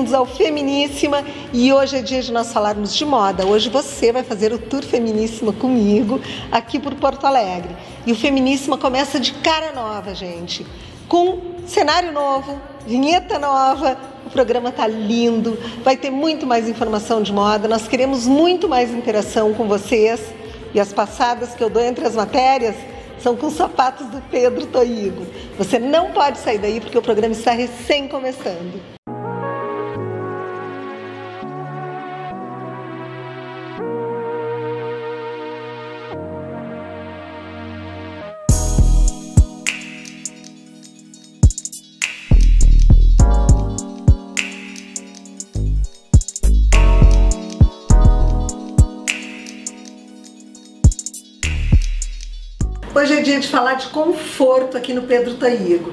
bem-vindos ao Feminíssima e hoje é dia de nós falarmos de moda. Hoje você vai fazer o Tour Feminíssima comigo aqui por Porto Alegre. E o Feminíssima começa de cara nova, gente, com cenário novo, vinheta nova. O programa tá lindo, vai ter muito mais informação de moda. Nós queremos muito mais interação com vocês e as passadas que eu dou entre as matérias são com sapatos do Pedro Toigo. Você não pode sair daí porque o programa está recém começando. De falar de conforto aqui no Pedro Taigo.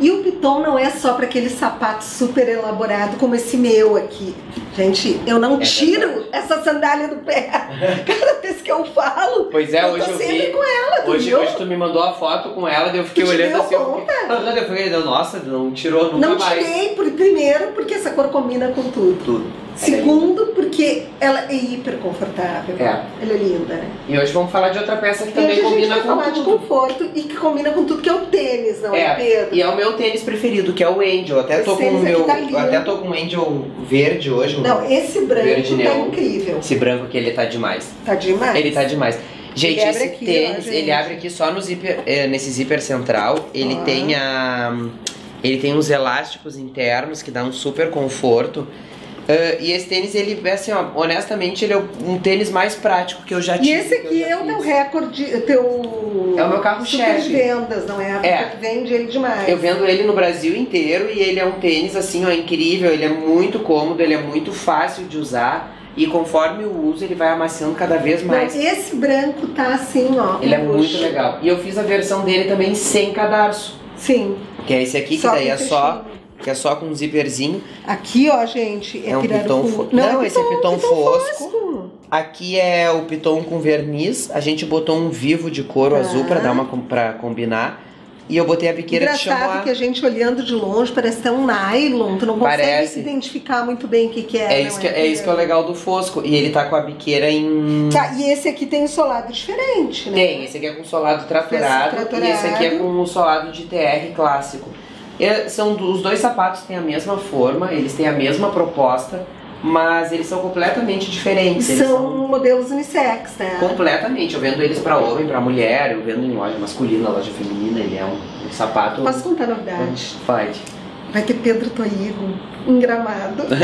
E o Piton não é só para aquele sapato super elaborado como esse meu aqui. Gente, eu não é tiro verdade. essa sandália do pé. Cada vez que eu falo, pois é, eu hoje tô eu sempre vi, com ela. Hoje, hoje tu me mandou a foto com ela, daí eu fiquei tu olhando assim. Conta? Eu fiquei, eu fiquei, nossa, não tirou nunca não mais. Não tirei, por, primeiro, porque essa cor combina com tudo. Tudo. Segundo, porque ela é hiper confortável. É. Ela é linda, né? E hoje vamos falar de outra peça que e também combina com falar tudo. de conforto e que combina com tudo, que é o tênis, não é, É, Pedro? e é o meu tênis preferido, que é o Angel. Até Esse tô com o meu. tá até tô com o Angel verde hoje. Não, esse branco verde tá neon. incrível. Esse branco que ele tá demais. Tá demais. Ele tá demais. Gente, Ele esse aqui, tênis, ó, gente. ele abre aqui só no zíper, é, nesse zíper central. Ele Ó. tem a. Ele tem uns elásticos internos que dá um super conforto. Ah, e esse tênis, ele, assim, ó, honestamente, ele é um tênis mais prático que eu já E tive. esse que aqui é o teu recorde, o teu. É o meu carro-chefe. vendas, não é? Porque É. tu vende ele demais. Eu vendo ele no Brasil inteiro e ele é um tênis assim, ó, incrível, ele é muito cômodo, ele é muito fácil de usar e conforme o uso ele vai amaciando cada vez mais. esse branco tá assim, ó. Ele é muito legal. E eu fiz a versão dele também sem cadarço, Sim. que é esse aqui, que Só daí é só, fechinho. Que é só com um zíperzinho. Aqui, ó, gente, é, É um piton fo- Não, Não, é esse é piton fosco. fosco. Aqui é o piton com verniz. A gente botou um vivo de couro Tá. azul pra dar uma pra combinar. E eu botei a biqueira de Engraçado chamois. que a gente olhando de longe parece até um nylon, tu não consegue Parece. identificar muito bem o que, que é. É isso, que, é isso que é o legal do Fosco. E ele tá com a biqueira em. Tá, e esse aqui tem um solado diferente, né? Tem, esse aqui é com solado tratorado, Esse tratorado. e esse aqui é com o solado de TR clássico. E são os dois sapatos têm a mesma forma, eles têm a mesma proposta, mas eles são completamente diferentes. Eles São modelos unissex, né? completamente. Eu vendo eles pra homem, pra mulher, eu vendo em loja masculina, loja feminina, ele é um, um sapato. Posso contar a novidade? Pode. Vai ter Pedro Toigo em Gramado.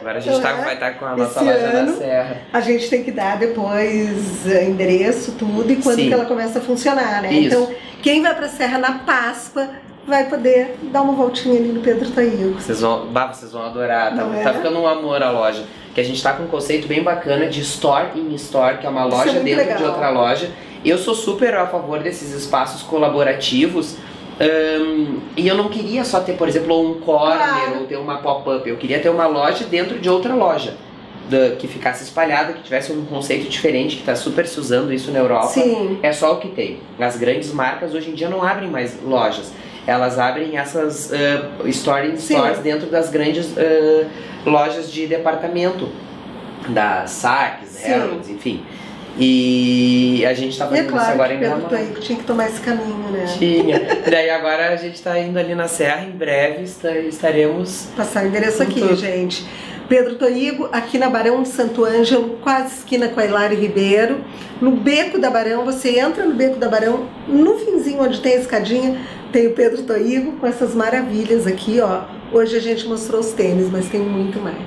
Agora a gente tá, é? vai estar com a nossa Esse loja ano. na Serra. A gente tem que dar depois eh, endereço, tudo, e quando Sim. que ela começa a funcionar, né? Isso. Então, quem vai pra Serra na Páscoa vai poder dar uma voltinha ali no Pedro Toigo. Vocês vão, bah, vocês vão adorar, tá, é? tá ficando um amor a loja. Que a gente tá com um conceito bem bacana de store in store, que é uma é loja muito dentro legal. de outra loja. Eu sou super a favor desses espaços colaborativos. ahn, e eu não queria só ter, por exemplo, um corner ou ter uma pop-up. Eu queria ter uma loja dentro de outra loja. da- que ficasse espalhada, que tivesse um conceito diferente, que tá super se usando isso na Europa. Sim. É só o que tem. As grandes marcas hoje em dia não abrem mais lojas. Elas abrem essas uh, store in Sim. stores dentro das grandes uh, lojas de departamento. Da Saks. Harrods, enfim. E a gente tá E é fazendo isso claro agora que em Pedro Gramado. Toigo tinha que tomar esse caminho, né? Tinha. Daí agora a gente tá indo ali na Serra, em breve esta- estaremos. Passar o endereço aqui, Tudo. gente. Pedro Toigo, aqui na Barão de Santo Ângelo, quase esquina com a Hilário Ribeiro. No Beco da Barão, você entra no Beco da Barão, no finzinho onde tem a escadinha, tem o Pedro Toigo com essas maravilhas aqui, ó. Hoje a gente mostrou os tênis, mas tem muito mais.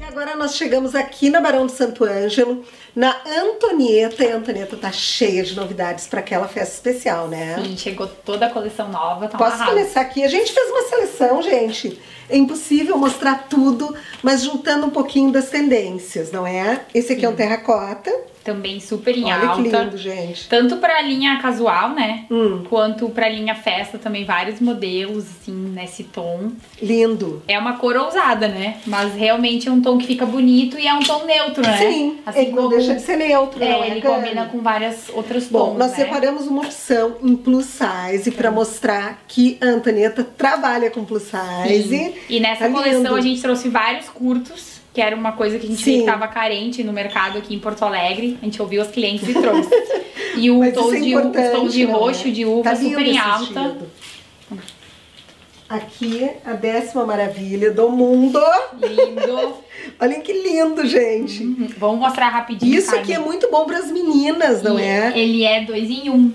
E agora nós chegamos aqui na Barão de Santo Ângelo, na Antonieta, e a Antonieta tá cheia de novidades para aquela festa especial, né? Sim, chegou toda a coleção nova, tá Posso começar aqui? A gente fez uma seleção, gente. É impossível mostrar tudo, mas juntando um pouquinho das tendências, não é? Esse aqui é um terracota. Também super em Olha alta. que lindo, gente. Tanto pra linha casual, né? Hum, Quanto pra linha festa, também vários modelos, assim, nesse tom. lindo. É uma cor ousada, né? Mas realmente é um tom que fica bonito e é um tom neutro, né? Sim, assim ele não como deixa de ser neutro, não é, é, ele Cami? combina com várias outros tons, Bom, nós né? separamos uma opção em plus size para mostrar que a Antonieta trabalha com plus size. Sim. E nessa Tá coleção a gente trouxe vários curtos, que era uma coisa que a gente estava carente no mercado aqui em Porto Alegre. A gente ouviu os clientes e trouxe. E o tom é de, importante, tons de não é? roxo, de uva, Tá super em alta. Aqui, a décima maravilha do mundo. Lindo. Olhem que lindo, gente. Uhum. Vamos mostrar rapidinho. Isso aqui é Carmen. muito bom para as meninas, não E é? Ele é dois em um.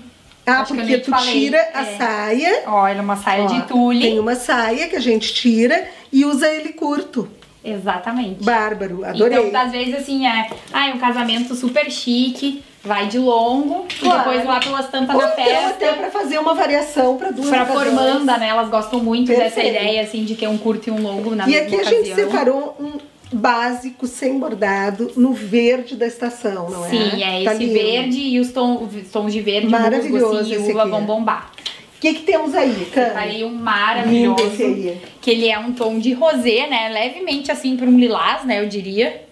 Ah, acho porque tu falei. tira a É. saia. Olha, uma saia ó, de tule. Tem uma saia que a gente tira e usa ele curto. Exatamente. Bárbaro, adorei. Então, às vezes, assim, é, ah, é um casamento super chique, vai de longo, Claro. e depois lá pelas tantas Ou na então festa. até para fazer uma variação para duas Pra ocasiões. formanda, né? Elas gostam muito dessa Perfeito. ideia, assim, de ter um curto e um longo na E mesma aqui a ocasião. gente separou um básico sem bordado no verde da estação, não é? Sim, é esse verde e os tons, os tons de verde, musgo, Maravilhoso assim, e uva vão bombar. O que, que temos aí, Cami? Separei um maravilhoso, aí. que ele é um tom de rosé, né? Levemente assim para um lilás, né? Eu diria.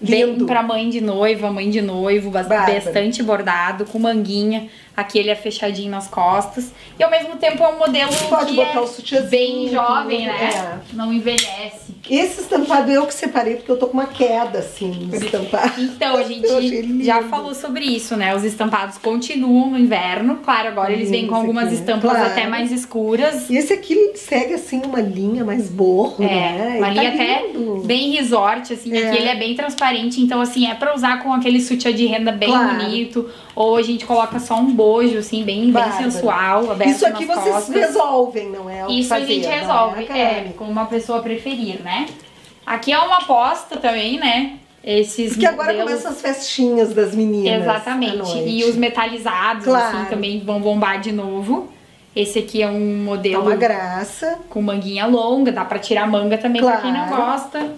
Bem Lindo. pra mãe de noiva, mãe de noivo, Bárbaro. bastante bordado, com manguinha. Aqui ele é fechadinho nas costas. E ao mesmo tempo é um modelo Pode que botar é o sutiãzinho, bem jovem, né? Não envelhece. Esse estampado eu que separei porque eu tô com uma queda assim no estampado. Então, a gente já falou sobre isso, né? Os estampados continuam no inverno. Claro, agora eles vêm com algumas aqui, estampas Claro. até mais escuras. E esse aqui segue assim uma linha mais borro, É, né? uma E tá linha até lindo. bem resort, assim, É. aqui ele é bem transparente, então assim, é pra usar com aquele sutiã de renda bem Claro. bonito, ou a gente coloca só um bojo, assim, bem, bem sensual, aberto Isso aqui vocês costas. resolvem, não é? Isso a gente é, resolve, Cami? é, como uma pessoa preferir, né? Aqui é uma aposta também, né? Esses Porque agora modelos- começam as festinhas das meninas. Exatamente. E os metalizados, Claro. assim, também vão bombar de novo. Esse aqui é um Tá modelo uma graça. com manguinha longa, dá pra tirar manga também pra quem não Claro. gosta.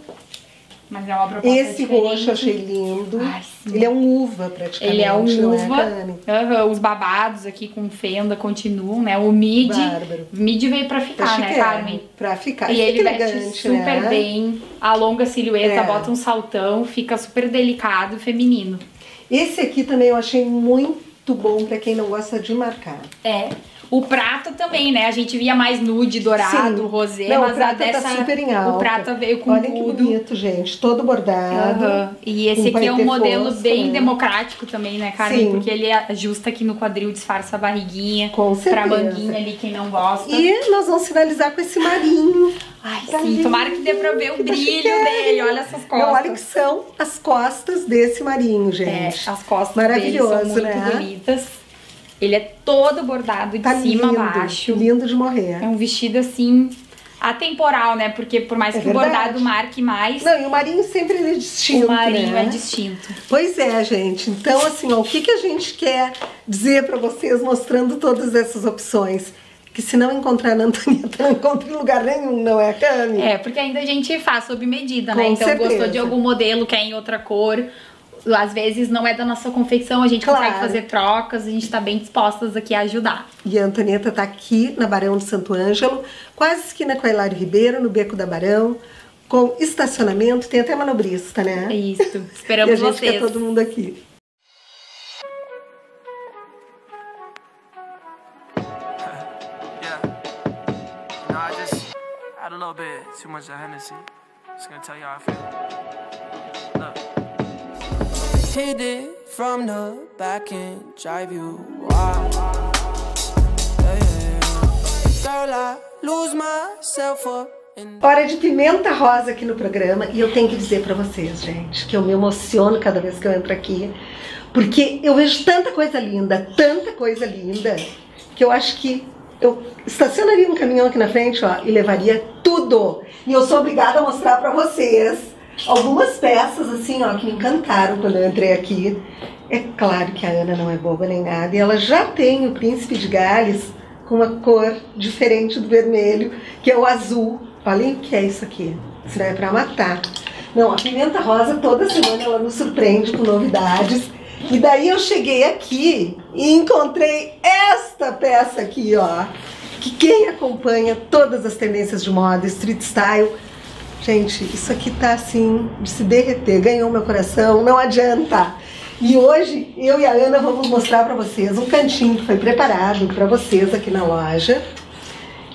Mas é uma proposta Esse diferente. roxo eu achei lindo. Ai. Ele é um uva praticamente. Ele é um não uva. Cami? Aham, os babados aqui com fenda continuam, né? O mid. Bárbaro. Mid veio pra Tá ficar, né, chiquérrimo. Carmen? Pra ficar. E ele fica veste elegante, super né? bem, alonga a silhueta, É. bota um saltão, fica super delicado e feminino. Esse aqui também eu achei muito bom pra quem não gosta de marcar. É. O prato também, né? A gente via mais nude, dourado, Sim. rosé, Não, mas o prata a dessa, tá super em alta. o prata veio com Olha que tudo. bonito, gente. Todo bordado. Aham. E esse aqui é um modelo bem né? democrático também, né, Carmen? Sim. Porque ele ajusta aqui no quadril, disfarça a barriguinha. Com Pra certeza. manguinha ali, quem não gosta. E nós vamos finalizar com esse marinho. Ai, Tá sim, lindo, tomara que dê pra ver o que tá brilho dele. Olha essas costas. Não, olha que são as costas desse marinho, É, gente. as costas Maravilhoso, dele são muito né? bonitas. Ele é todo bordado de Tá cima lindo, a baixo. lindo de morrer. É um vestido assim atemporal, né? Porque por mais É que o verdade. bordado marque mais, Não, e o marinho sempre é distinto, o marinho né? é distinto. Pois é, gente. Então, assim, ó, o que, que a gente quer dizer pra vocês mostrando todas essas opções? Que se não encontrar na Antonieta, não encontra em lugar nenhum, não é, Cami? É, porque ainda a gente faz sob medida, né? Com então certeza. gostou de algum modelo, quer em outra cor. Às vezes não é da nossa confecção, a gente consegue Claro. fazer trocas, a gente tá bem dispostas aqui a ajudar. E a Antonieta tá aqui na Barão de Santo Ângelo, quase esquina com a Hilário Ribeiro, no Beco da Barão, com estacionamento, tem até manobrista, né? É isso. E a Esperamos gente vocês. quer todo mundo aqui. Yeah. You know, I just had a little bit too much of Hennessy. Just gonna tell you how I feel. Hit it from the back and drive you wild. Yeah, yeah. Girl, I lose myself up Hora de pimenta rosa aqui no programa e eu tenho que dizer pra vocês, gente, que eu me emociono cada vez que eu entro aqui, porque eu vejo tanta coisa linda, tanta coisa linda, que eu acho que eu estacionaria um caminhão aqui na frente, ó, e levaria tudo. E eu sou obrigada a mostrar pra vocês algumas peças assim, ó, que me encantaram quando eu entrei aqui. É claro que a Ana não é boba nem nada, e ela já tem o Príncipe de Gales com uma cor diferente do vermelho, que é o azul. Olhem o que é isso aqui. Isso não é pra matar. Não, a Pimenta Rosa toda semana ela nos surpreende com novidades. E daí eu cheguei aqui e encontrei esta peça aqui, ó. Que quem acompanha todas as tendências de moda, street style, Gente, isso aqui tá assim, de se derreter, ganhou meu coração, não adianta. E hoje eu e a Ana vamos mostrar para vocês um cantinho que foi preparado para vocês aqui na loja,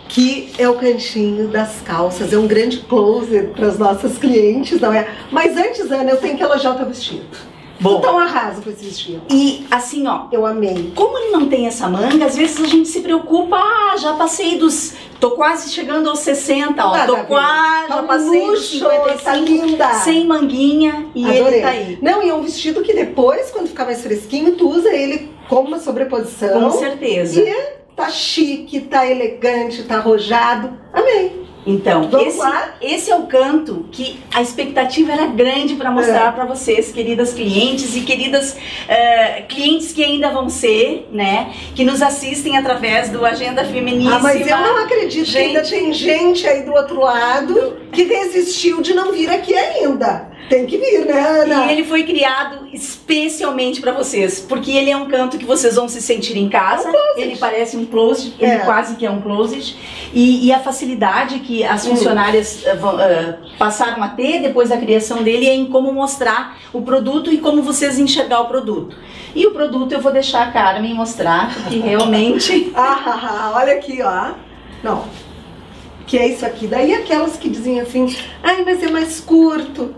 que é o cantinho das calças, é um grande closet para as nossas clientes, não é? Mas antes, Ana, eu tenho que elogiar o teu vestido. Bom. Tu tá um arraso com esse vestido. E assim, ó, Eu amei. como ele não tem essa manga, às vezes a gente se preocupa, ah, já passei dos. tô quase chegando aos 60, ó. Nada tô a ver. quase, Tá já passei dos luxo, 55, tá linda. sem manguinha e Adorei. ele tá aí. Não, e é um vestido que depois, quando ficar mais fresquinho, tu usa ele como uma sobreposição. Com certeza. E tá chique, tá elegante, tá arrojado. Amei. Então, esse, esse é o canto que a expectativa era grande para mostrar É. para vocês, queridas clientes e queridas eh, clientes que ainda vão ser, né? Que nos assistem através do Agenda Feminíssima. Ah, mas eu não acredito que ainda Gente. tem gente aí do outro lado que resistiu de não vir aqui ainda. Tem que vir, né, Ana? E ele foi criado especialmente para vocês, porque ele é um canto que vocês vão se sentir em casa. ele parece um closet, ele É. quase que é um closet. E, e a facilidade que as Hum. funcionárias vão, eh, passaram a ter depois da criação dele é em como mostrar o produto e como vocês enxergar o produto. E o produto eu vou deixar a Carmen mostrar, porque realmente. Ah, olha aqui, ó. Não. Que é isso aqui. Daí aquelas que dizem assim, ai, mas é mais curto.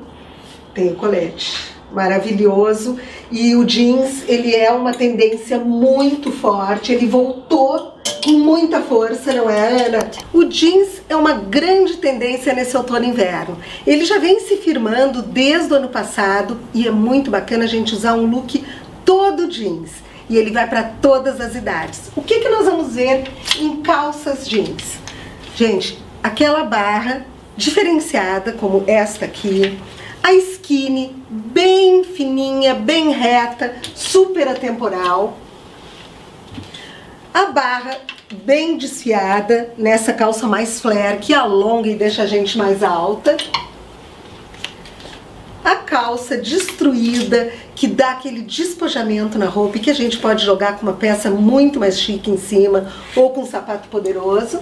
Tem o colete. Maravilhoso. E o jeans, ele é uma tendência muito forte. Ele voltou com muita força, não é, Ana? O jeans é uma grande tendência nesse outono e inverno. Ele já vem se firmando desde o ano passado e é muito bacana a gente usar um look todo jeans e ele vai para todas as idades. O que, que nós vamos ver em calças jeans? Gente, aquela barra diferenciada, como esta aqui, a skinny bem fininha, bem reta, super atemporal, a barra bem desfiada nessa calça mais flare que alonga e deixa a gente mais alta. A calça destruída, que dá aquele despojamento na roupa e que a gente pode jogar com uma peça muito mais chique em cima ou com um sapato poderoso.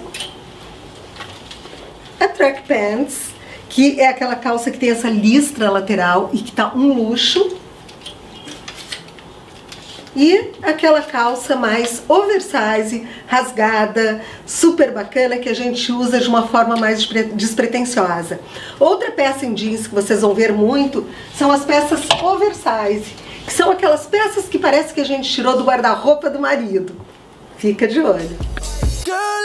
A track pants, que é aquela calça que tem essa listra lateral e que tá um luxo. E aquela calça mais oversize, rasgada, super bacana, que a gente usa de uma forma mais despre- despretensiosa. Outra peça em jeans que vocês vão ver muito são as peças oversize, que são aquelas peças que parece que a gente tirou do guarda-roupa do marido. Fica de olho. Girl,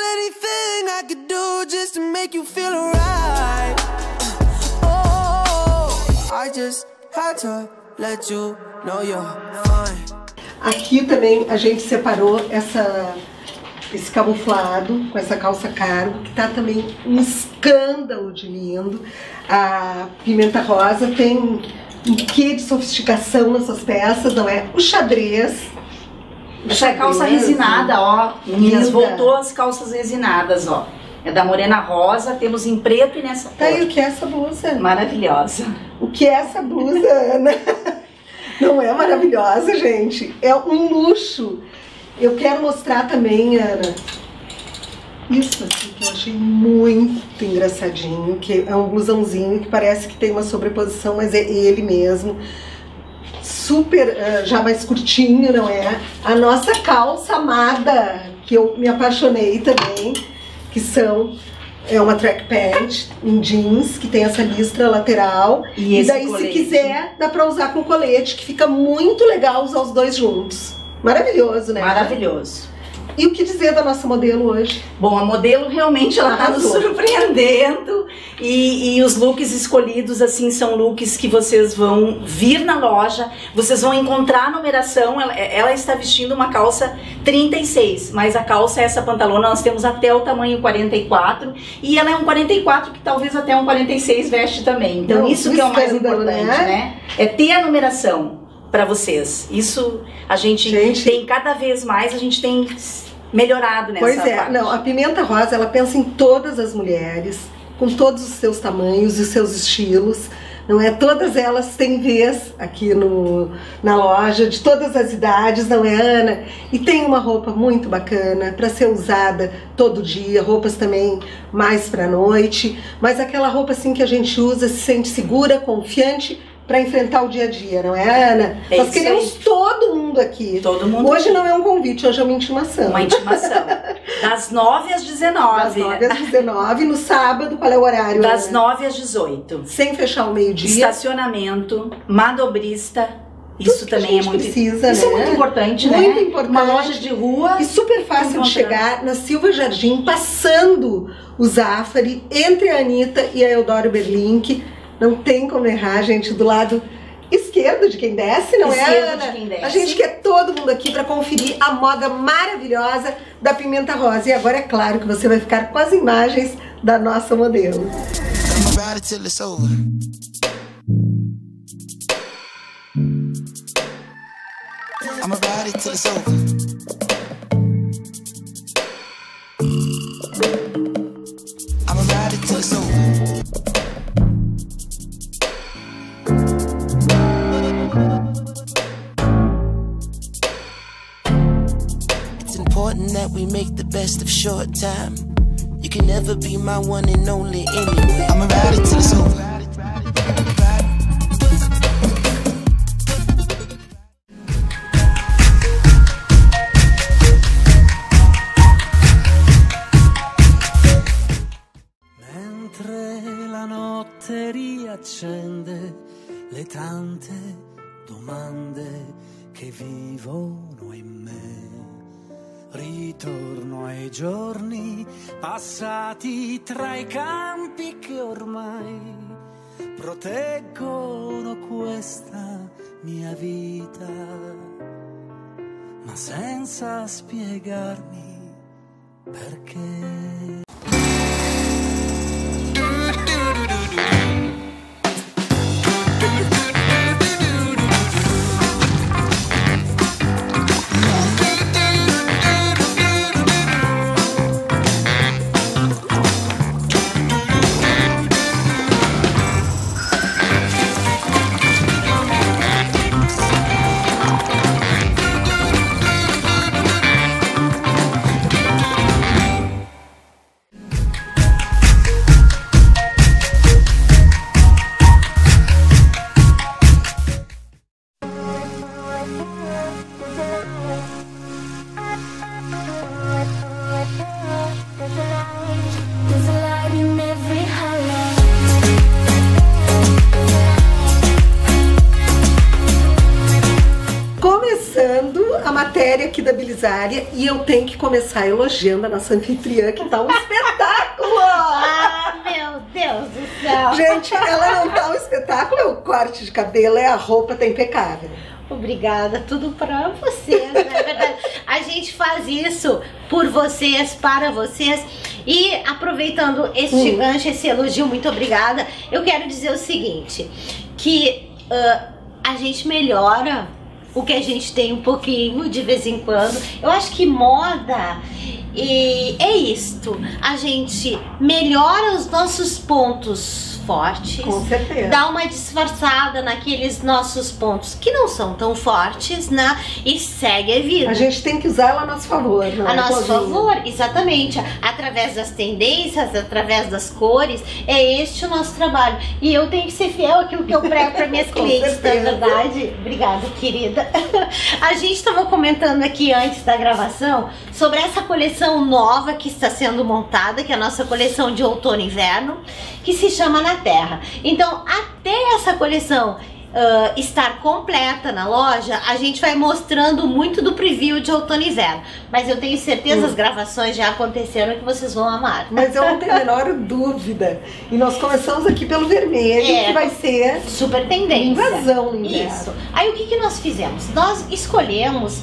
I just had to let you know you're fine. Aqui também a gente separou essa, esse camuflado com essa calça cargo, que tá também um escândalo de lindo. A pimenta rosa tem um quê de sofisticação nessas peças, não é? O xadrez. o Essa calça xadrez, resinada, ó. Meninas, voltou as calças resinadas, ó. É da Morena Rosa, temos em preto e nessa Tá aí cor. o que é essa blusa? Maravilhosa. O que é essa blusa, Ana? Não é maravilhosa, gente? É um luxo. Eu quero mostrar também, Ana, isso aqui que eu achei muito engraçadinho, que é um blusãozinho que parece que tem uma sobreposição, mas é ele mesmo. Super, eh, já mais curtinho, não é? A nossa calça amada, que eu me apaixonei também, que são é uma track pant em jeans que tem essa listra lateral E e, daí colete? se quiser dá pra usar com colete que fica muito legal usar os dois juntos maravilhoso né Maravilhoso. E o que dizer da nossa modelo hoje Bom, a modelo realmente ela tá nos surpreendendo e, e os looks escolhidos assim são looks que vocês vão vir na loja, vocês vão encontrar a numeração. Ela, ela está vestindo uma calça 36, mas a calça essa pantalona nós temos até o tamanho 44 e ela é um 44 que talvez até um 46 veste também. Então Não, isso que é o mais escândalo, importante, né? né? É ter a numeração para vocês. Isso a gente, Gente. tem cada vez mais a gente tem melhorado nessa pois é parte. não a pimenta rosa ela pensa em todas as mulheres com todos os seus tamanhos e os seus estilos não é? Todas elas têm vez aqui no, na loja, de todas as idades, não é, Ana? E tem uma roupa muito bacana para ser usada todo dia, roupas também mais para noite, mas aquela roupa assim que a gente usa, se sente segura, confiante para enfrentar o dia a dia, não é, Ana? É Nós queremos aí. todo mundo aqui. Todo mundo Hoje aqui. não é um convite, hoje é uma intimação. Uma intimação. Das 9 às 19. Das 9 às 19, no sábado, qual é o horário? Das Ana? 9 às 18. Sem fechar o meio-dia. Estacionamento, manobrista. Isso também é muito precisa, Isso né? é muito importante, né? Muito importante. Uma loja de rua. E super fácil de chegar na Silva Jardim, passando o Zafari, entre a Anitta e a Eudoro Berlink. Não tem como errar, gente, do lado esquerdo de quem desce, não é, Esquerdo Ana? de quem desce. A gente quer todo mundo aqui para conferir a moda maravilhosa da Pimenta Rosa. E agora é claro que você vai ficar com as imagens da nossa modelo. I'ma ride it till it's over. Short time. You can never be my one and only anyway. I'ma ride it till it's over. Mentre la notte riaccende le tante domande che vivono in me. Ritorno ai giorni passati tra i campi che ormai proteggono questa mia vita, ma senza spiegarmi perché. Matéria aqui da Bilisária e eu tenho que começar elogiando a nossa anfitriã, que tá um espetáculo! Ah, meu Deus do céu. Gente, ela não tá um espetáculo, é o corte de cabelo, é a roupa, tá impecável. Obrigada, tudo pra vocês, na verdade. A gente faz isso por vocês, para vocês. E aproveitando este Hum. gancho, esse elogio, muito obrigada. Eu quero dizer o seguinte: que ah, a gente melhora o que a gente tem um pouquinho de vez em quando. Eu acho que moda e é isto. A gente melhora os nossos pontos fortes Com certeza. dá uma disfarçada naqueles nossos pontos que não são tão fortes, né? E segue a vida. A gente tem que usar ela a nosso favor, não A é, nosso favor, exatamente. Através das tendências, através das cores, é este o nosso trabalho. E eu tenho que ser fiel àquilo que eu prego para minhas clientes, é certeza. verdade? Obrigada, querida. A gente estava comentando aqui antes da gravação sobre essa coleção nova que está sendo montada, que é a nossa coleção de outono e inverno, que se chama Na Terra. Então, até essa coleção ah, estar completa na loja, a gente vai mostrando muito do preview de outono e inverno. Mas eu tenho certeza, as gravações já aconteceram que vocês vão amar. Mas eu não tenho a menor dúvida. E nós começamos aqui pelo vermelho, É. que vai ser Super tendência. invasão no inverno. Isso. Aí o que, que nós fizemos? Nós escolhemos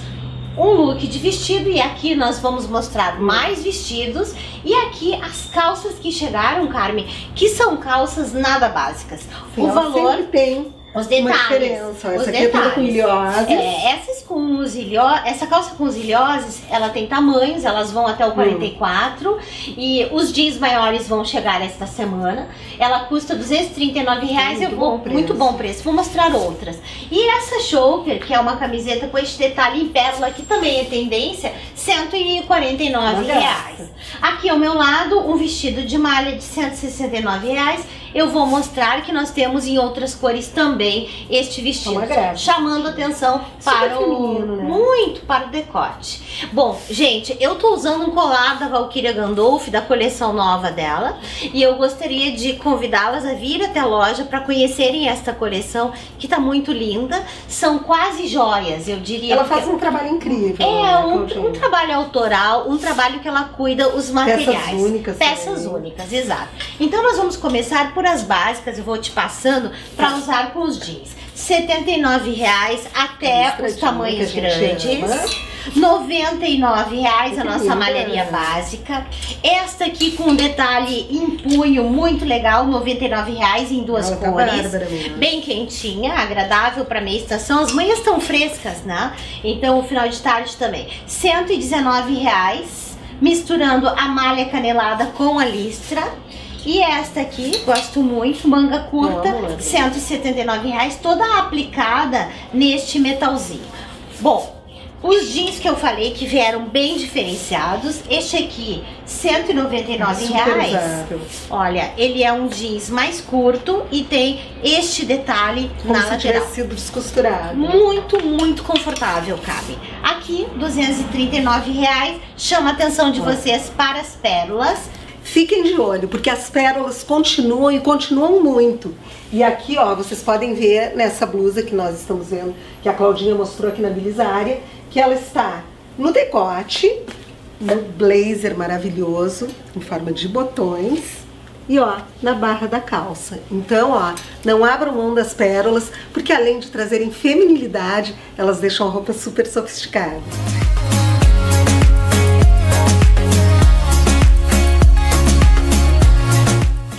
um look de vestido e aqui nós vamos mostrar Hum. mais vestidos e aqui as calças que chegaram, Carmen, que são calças nada básicas. Sim, o valor tem Os detalhes. Uma diferença. os Essa aqui é toda com detalhes. ilhoses. É, essas com os ilho... essa calça com os ilhoses, ela tem tamanhos, elas vão até o Hum. 44 e os jeans maiores vão chegar esta semana. Ela custa 239 reais, Muito eu vou bom preço. muito bom preço. Vou mostrar outras. E essa choker, que é uma camiseta com este detalhe em pérola, que também é tendência, 149 Olha reais. essa. Aqui ao meu lado, um vestido de malha de 169 reais. Eu vou mostrar que nós temos em outras cores também este vestido, chamando atenção para o né? muito para o decote. Bom, gente, eu tô usando um colar da Valkyria Gandolf da coleção nova dela e eu gostaria de convidá-las a vir até a loja para conhecerem esta coleção que tá muito linda. São quase joias, eu diria. Ela faz um trabalho incrível. é né, um, um trabalho autoral, um trabalho que ela cuida os materiais. únicas Peças também. únicas, exato. Então nós vamos começar por as básicas, eu vou te passando Tá. para usar com os jeans. 79 reais até os tamanhos gente grandes. 99 reais a nossa malharia básica. Esta aqui com um detalhe em punho muito legal, 99 reais em duas Ela tá cores. mesmo. Bem quentinha, agradável para meia estação. As manhãs estão frescas, né? Então o final de tarde também. 119 reais, misturando a malha canelada com a listra. E esta aqui, gosto muito, manga curta, Eu amo R$ ela. 179 reais, toda aplicada neste metalzinho. Bom, os jeans que eu falei que vieram bem diferenciados, este aqui, R$ 199 Super reais. usável. Olha, ele é um jeans mais curto e tem este detalhe Como na se lateral. tivesse sido descosturado. Muito, muito confortável, cabe. Aqui, 239 reais. Chama a atenção de vocês para as pérolas. Fiquem de olho, porque as pérolas continuam e continuam muito. E aqui, ó, vocês podem ver nessa blusa que nós estamos vendo, que a Claudinha mostrou aqui na Bilisária, que ela está no decote, no blazer maravilhoso, em forma de botões, e ó, na barra da calça. Então, ó, não abram mão das pérolas, porque além de trazerem feminilidade, elas deixam a roupa super sofisticada.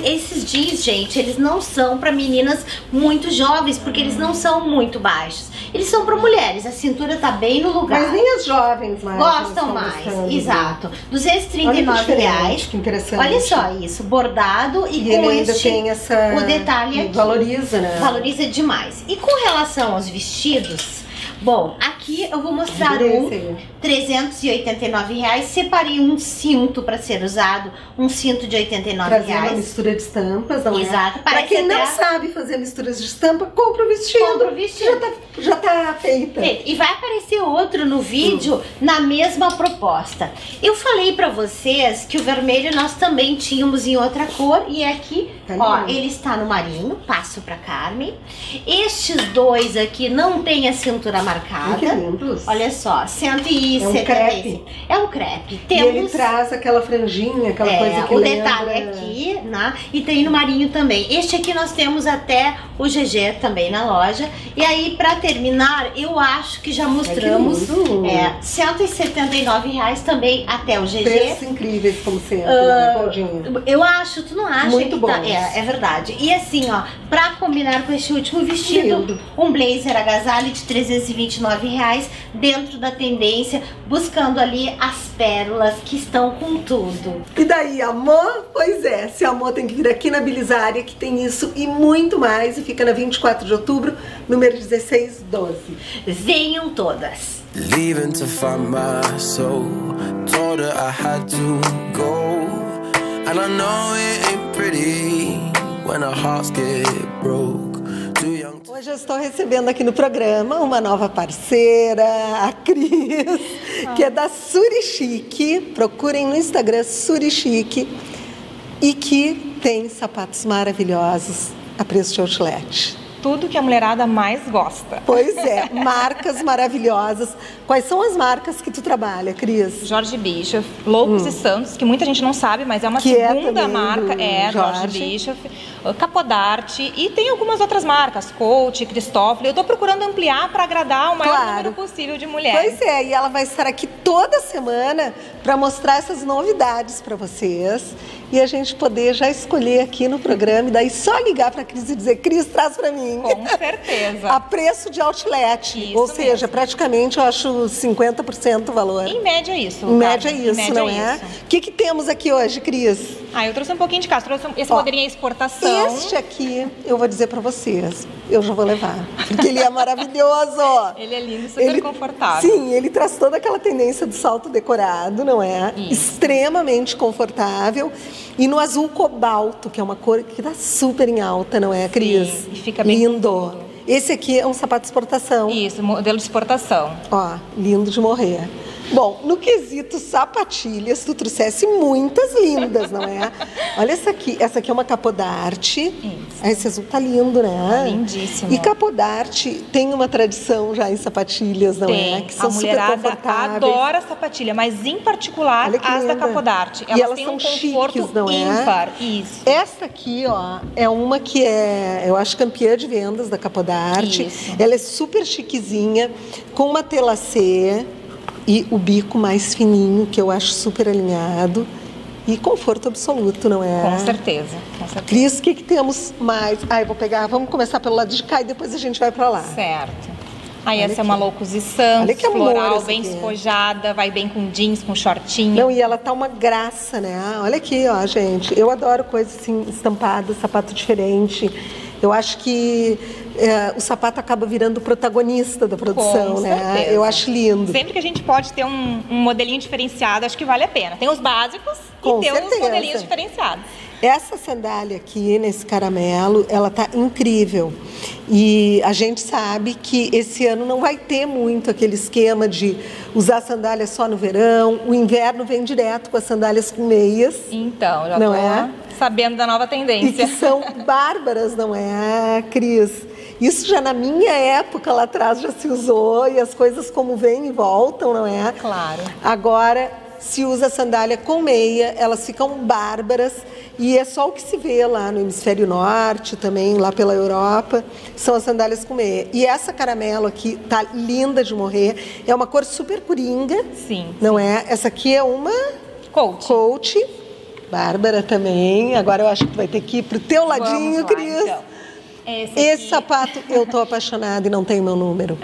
Esses jeans, gente, eles não são para meninas muito jovens, porque eles não são muito baixos. Eles são para mulheres. A cintura tá bem no lugar. Mas nem as jovens mais Gostam mais, gostando. exato. Olha 239 que diferente, reais. que interessante. Olha só isso, bordado e, E com ele ainda este tem essa. o detalhe aqui. Valoriza, né? Valoriza demais. E com relação aos vestidos, bom, aqui eu vou mostrar um aí. 389 reais. Separei um cinto para ser usado, um cinto de 89 Trazendo a reais. mistura de estampas, não Exato, é? Pra parece quem não até- sabe fazer misturas de estampa, compra o vestido. Compra o vestido. Já tá, já tá feita. E vai aparecer outro no vídeo na mesma proposta. Eu falei pra vocês que o vermelho nós também tínhamos em outra cor e aqui, Tá ó, lindo. ele está no marinho, passo pra Carmen. Estes dois aqui não tem a cintura marcada. Olha só, 175. É um crepe. É um crepe. E ele Temos traz aquela franjinha, aquela é, coisa que o lembra... detalhe aqui, né? E tem no marinho também. Este aqui nós temos até o GG também na loja. E aí, pra terminar, eu acho que já mostramos. lindo. É, 179 reais também até o GG. Preços incríveis, como sempre, né, Claudinha? Eu acho, tu não acha Muito que tá? É, é verdade. E assim, ó, pra combinar com este último vestido, Lindo. um blazer agasalho de 329 reais dentro da tendência, buscando ali as pérolas que estão com tudo. E daí, amor? Pois é, se amor tem que vir aqui na Bilisária, que tem isso e muito mais, e fica na 24 de outubro, número 1612. Venham todas! Leaving to find my soul. Told her I had to go. And I know it ain't pretty when our hearts get broke. Too young Hoje eu estou recebendo aqui no programa uma nova parceira, a Cris, que é da Surichique. Procurem no Instagram Surichique e que tem sapatos maravilhosos a preço de outlet. Tudo que a mulherada mais gosta. Pois é, marcas maravilhosas. Quais são as marcas que tu trabalha, Cris? Jorge Bischoff, Loucos e Santos, que muita gente não sabe, mas é uma Hum. Que é segunda também marca. É, Jorge, Jorge. Bischoff, Capodarte e tem algumas outras marcas, Coach, Cristófilo. Eu tô procurando ampliar para agradar o maior Claro. número possível de mulheres. Pois é, e ela vai estar aqui toda semana para mostrar essas novidades para vocês. e a gente poder já escolher aqui no programa e daí só ligar para a Cris e dizer, Cris, traz para mim. Com certeza. a preço de outlet. Isso Ou seja, mesmo. praticamente eu acho 50% o valor. Em média é isso. Em média é isso, média não é? O que, que temos aqui hoje, Cris? Ah, eu trouxe um pouquinho de casa. Trouxe esse Ó, modelinho é exportação. Este aqui, eu vou dizer para vocês, eu já vou levar. Porque ele é maravilhoso. Ele é lindo, super confortável. Sim, ele traz toda aquela tendência do salto decorado, não é? Isso. Extremamente confortável. E no azul cobalto, que é uma cor que está super em alta, não é, Cris? Sim, e fica bem Lindo. Esse aqui é um sapato de exportação. Isso, modelo de exportação. Ó, lindo de morrer. Bom, no quesito sapatilhas, tu trouxesse muitas lindas, não é? Olha essa aqui. Essa aqui é uma capodarte. Isso. Esse azul tá lindo, né? Lindíssimo. E capodarte tem uma tradição já em sapatilhas, não Tem. é? Que são a mulherada adora sapatilha, mas em particular as da linda. Capodarte. E Elas elas têm são um conforto chiques, não é? ímpar. Isso. Essa aqui, ó, é uma que é, eu acho, campeã de vendas da Capodarte. Isso. Ela é super chiquezinha, com uma telacê e o bico mais fininho, que eu acho super alinhado. E conforto absoluto, não é? Com certeza. Com certeza. Cris, o que, que temos mais? Ah, eu vou pegar, vamos começar pelo lado de cá e depois a gente vai pra lá. Certo. Aí Olha essa é uma aqui. Locus e Santos, Olha que amor floral, bem aqui. despojada, vai bem com jeans, com shortinho. Não, e ela tá uma graça, né? Olha aqui, ó, gente. Eu adoro coisa assim, estampada, sapato diferente. Eu acho que é, o sapato acaba virando o protagonista da produção, Com né? certeza. Eu acho lindo. Sempre que a gente pode ter um, um modelinho diferenciado, acho que vale a pena. Tem os básicos Com e tem certeza. os modelinhos diferenciados. Essa sandália aqui, nesse caramelo, ela tá incrível. E a gente sabe que esse ano não vai ter muito aquele esquema de usar sandália só no verão. O inverno vem direto com as sandálias com meias. Então, já Não tô é? sabendo da nova E tendência. que são bárbaras, não é, Cris? Isso já na minha época lá atrás já se usou e as coisas como vêm e voltam, não é? Claro. Agora se usa sandália com meia, elas ficam bárbaras e é só o que se vê lá no hemisfério norte também, lá pela Europa, são as sandálias com meia. E essa caramelo aqui tá linda de morrer, é uma cor super coringa, Sim. não é? Essa aqui é uma Coach. coach, Bárbara também. Agora eu acho que vai ter que ir pro teu ladinho, Vamos lá, Cris. então. Esse, Esse sapato eu tô apaixonada e não tem meu número.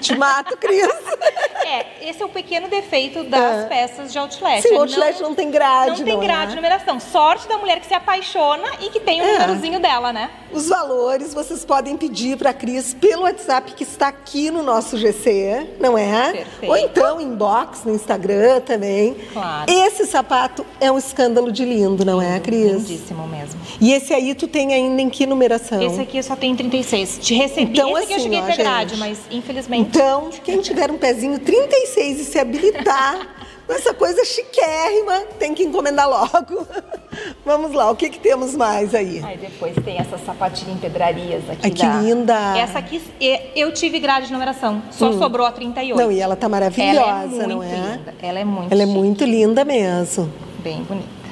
Te mato, Cris. É, esse é o pequeno defeito das É. peças de outlet. Sim, É o outlet não tem grade, Não tem não é? grade de numeração. Sorte da mulher que se apaixona e que tem o É. númerozinho dela, né? Os valores vocês podem pedir para a Cris pelo WhatsApp que está aqui no nosso GC, não é? Perfeito. Ou então inbox no Instagram também. Claro. Esse sapato é um escândalo de lindo, não é, Cris? Lindíssimo mesmo. E esse aí tu tem ainda em que numeração? Esse aqui eu só tenho 36. Te recebi. Então, esse aqui eu assim, cheguei ó, a ter grade, mas infelizmente. Então, quem tiver um pezinho 36 e se habilitar com essa coisa chiquérrima, tem que encomendar logo. Vamos lá, o que, que temos mais aí? Aí depois tem essa sapatilha em pedrarias aqui. Ai, que da- linda! Essa aqui eu tive grade de numeração. Só sobrou a 38. Não, e ela tá maravilhosa, Ela é muito não é? linda. Ela é muito Ela é chique, muito linda mesmo. bem bonita.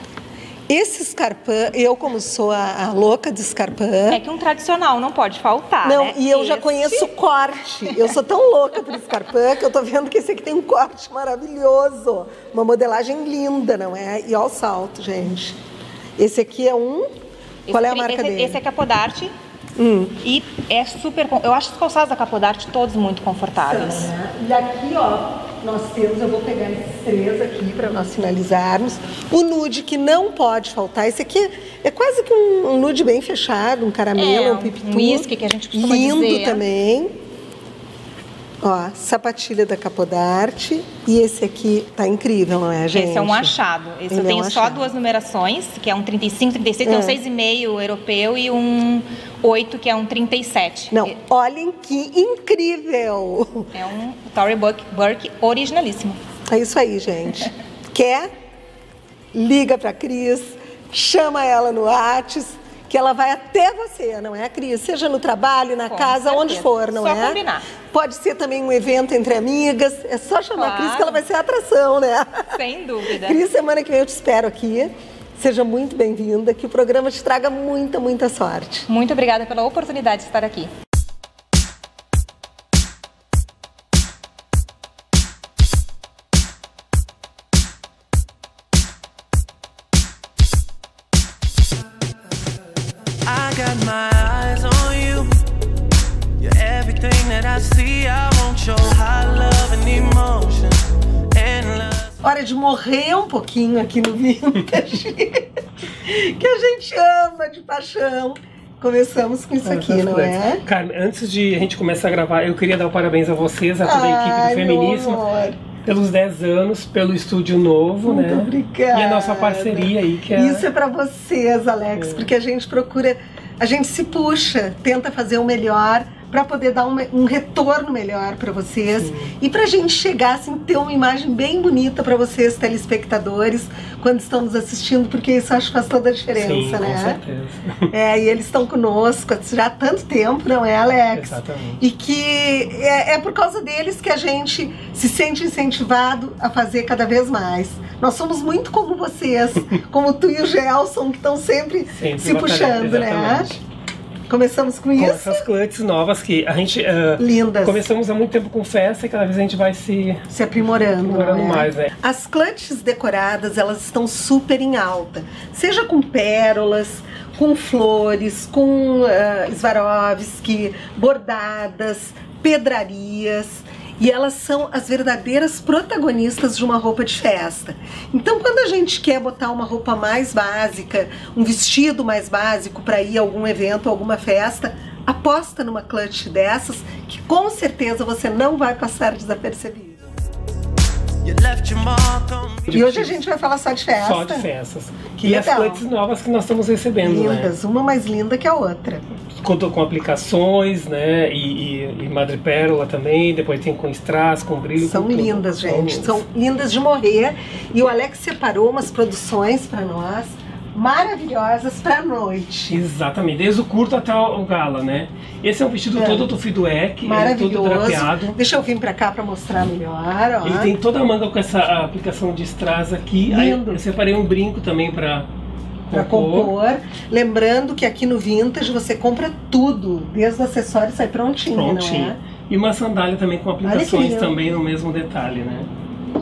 Esse escarpã, eu como sou a, a louca de escarpã, É que um tradicional não pode faltar, não, né? e eu já Esse- conheço o corte. Eu sou tão louca por escarpã que eu tô vendo que esse aqui tem um corte maravilhoso. Uma modelagem linda, não é? E olha o salto, gente. Esse aqui é um... Esse Qual é a marca esse, dele? Esse é Capodarte. Hum. E é super. Eu acho os calçados da Capodarte todos muito confortáveis. E aqui, ó, nós temos, eu vou pegar esses três aqui para nós finalizarmos. O nude que não pode faltar. Esse aqui é quase que um, um nude bem fechado, um caramelo, É, um pipitu. um uísque que a gente costuma Lindo dizer. também. Ó, sapatilha da Capodarte. E esse aqui tá incrível, não é, gente? Esse é um achado. Esse Ele eu é tenho um só duas numerações, que é um 35, 36, tem um É. 6,5 europeu e um 8, que é um 37. Não, olhem que incrível! É um Tory Burke, Burke originalíssimo. É isso aí, gente. Quer? Liga pra Cris, chama ela no Whats, que ela vai até você, não é, Cris? Seja no trabalho, na Com casa, onde certeza. for, não Só é? combinar. Pode ser também um evento entre amigas. É só chamar a Cris Claro. que ela vai ser a atração, né? Sem dúvida. Cris, semana que vem eu te espero aqui. Seja muito bem-vinda, que o programa te traga muita, muita sorte. Muito obrigada pela oportunidade de estar aqui. Hora de morrer um pouquinho aqui no Vintage. que a gente ama de paixão. Começamos com isso aqui, não é? Cara, antes de a gente começar a gravar, eu queria dar parabéns a vocês, a toda a equipe do Feminismo, amor. pelos 10 anos, pelo estúdio novo, Muito né? obrigada. E a nossa parceria aí, que é. Isso é pra vocês, Alex, porque a gente procura, a gente se puxa, tenta fazer o melhor pra poder dar um, um retorno melhor pra vocês e pra gente chegar assim ter uma imagem bem bonita pra vocês telespectadores quando estão nos assistindo, porque isso acho que faz toda a diferença, Sim, com né? certeza. É, e eles estão conosco já há tanto tempo, não é, Alex? Exatamente. E que é, é por causa deles que a gente se sente incentivado a fazer cada vez mais. Nós somos muito como vocês, como tu e o Gelson, que estão sempre, Sempre se puxando, né? Começamos com Com isso. essas clutches novas que a gente. ah, Lindas. Começamos há muito tempo com festa e cada vez a gente vai se. Se aprimorando, Aprimorando não é? mais, né? As clutches decoradas, elas estão super em alta. Seja com pérolas, com flores, com ah, Swarovski, bordadas, pedrarias. E elas são as verdadeiras protagonistas de uma roupa de festa. Então, quando a gente quer botar uma roupa mais básica, um vestido mais básico para ir a algum evento, alguma festa, aposta numa clutch dessas que com certeza você não vai passar desapercebido. E hoje a gente vai falar só de festa. Só de festas. Que e as clutches novas que nós estamos recebendo, né? Lindas, uma mais linda que a outra. Contou com aplicações, né? E, e, e madrepérola também. Depois tem com strass, com brilho. São com tudo. lindas, gente. lindas. São lindas de morrer. E o Alex separou umas produções para nós maravilhosas para noite. Exatamente, desde o curto até o gala, né? Esse é um vestido É. todo tufidueque, ele é todo Maravilhoso. drapeado. Deixa eu vir para cá para mostrar melhor. Ó. Ele tem toda a manga com essa aplicação de strass aqui. Aí Lindo. eu separei um brinco também para Pra compor. Lembrando que aqui no Vintage você compra tudo, desde o acessório sai prontinho, Prontinho. não é? E uma sandália também com aplicações também no mesmo detalhe, né?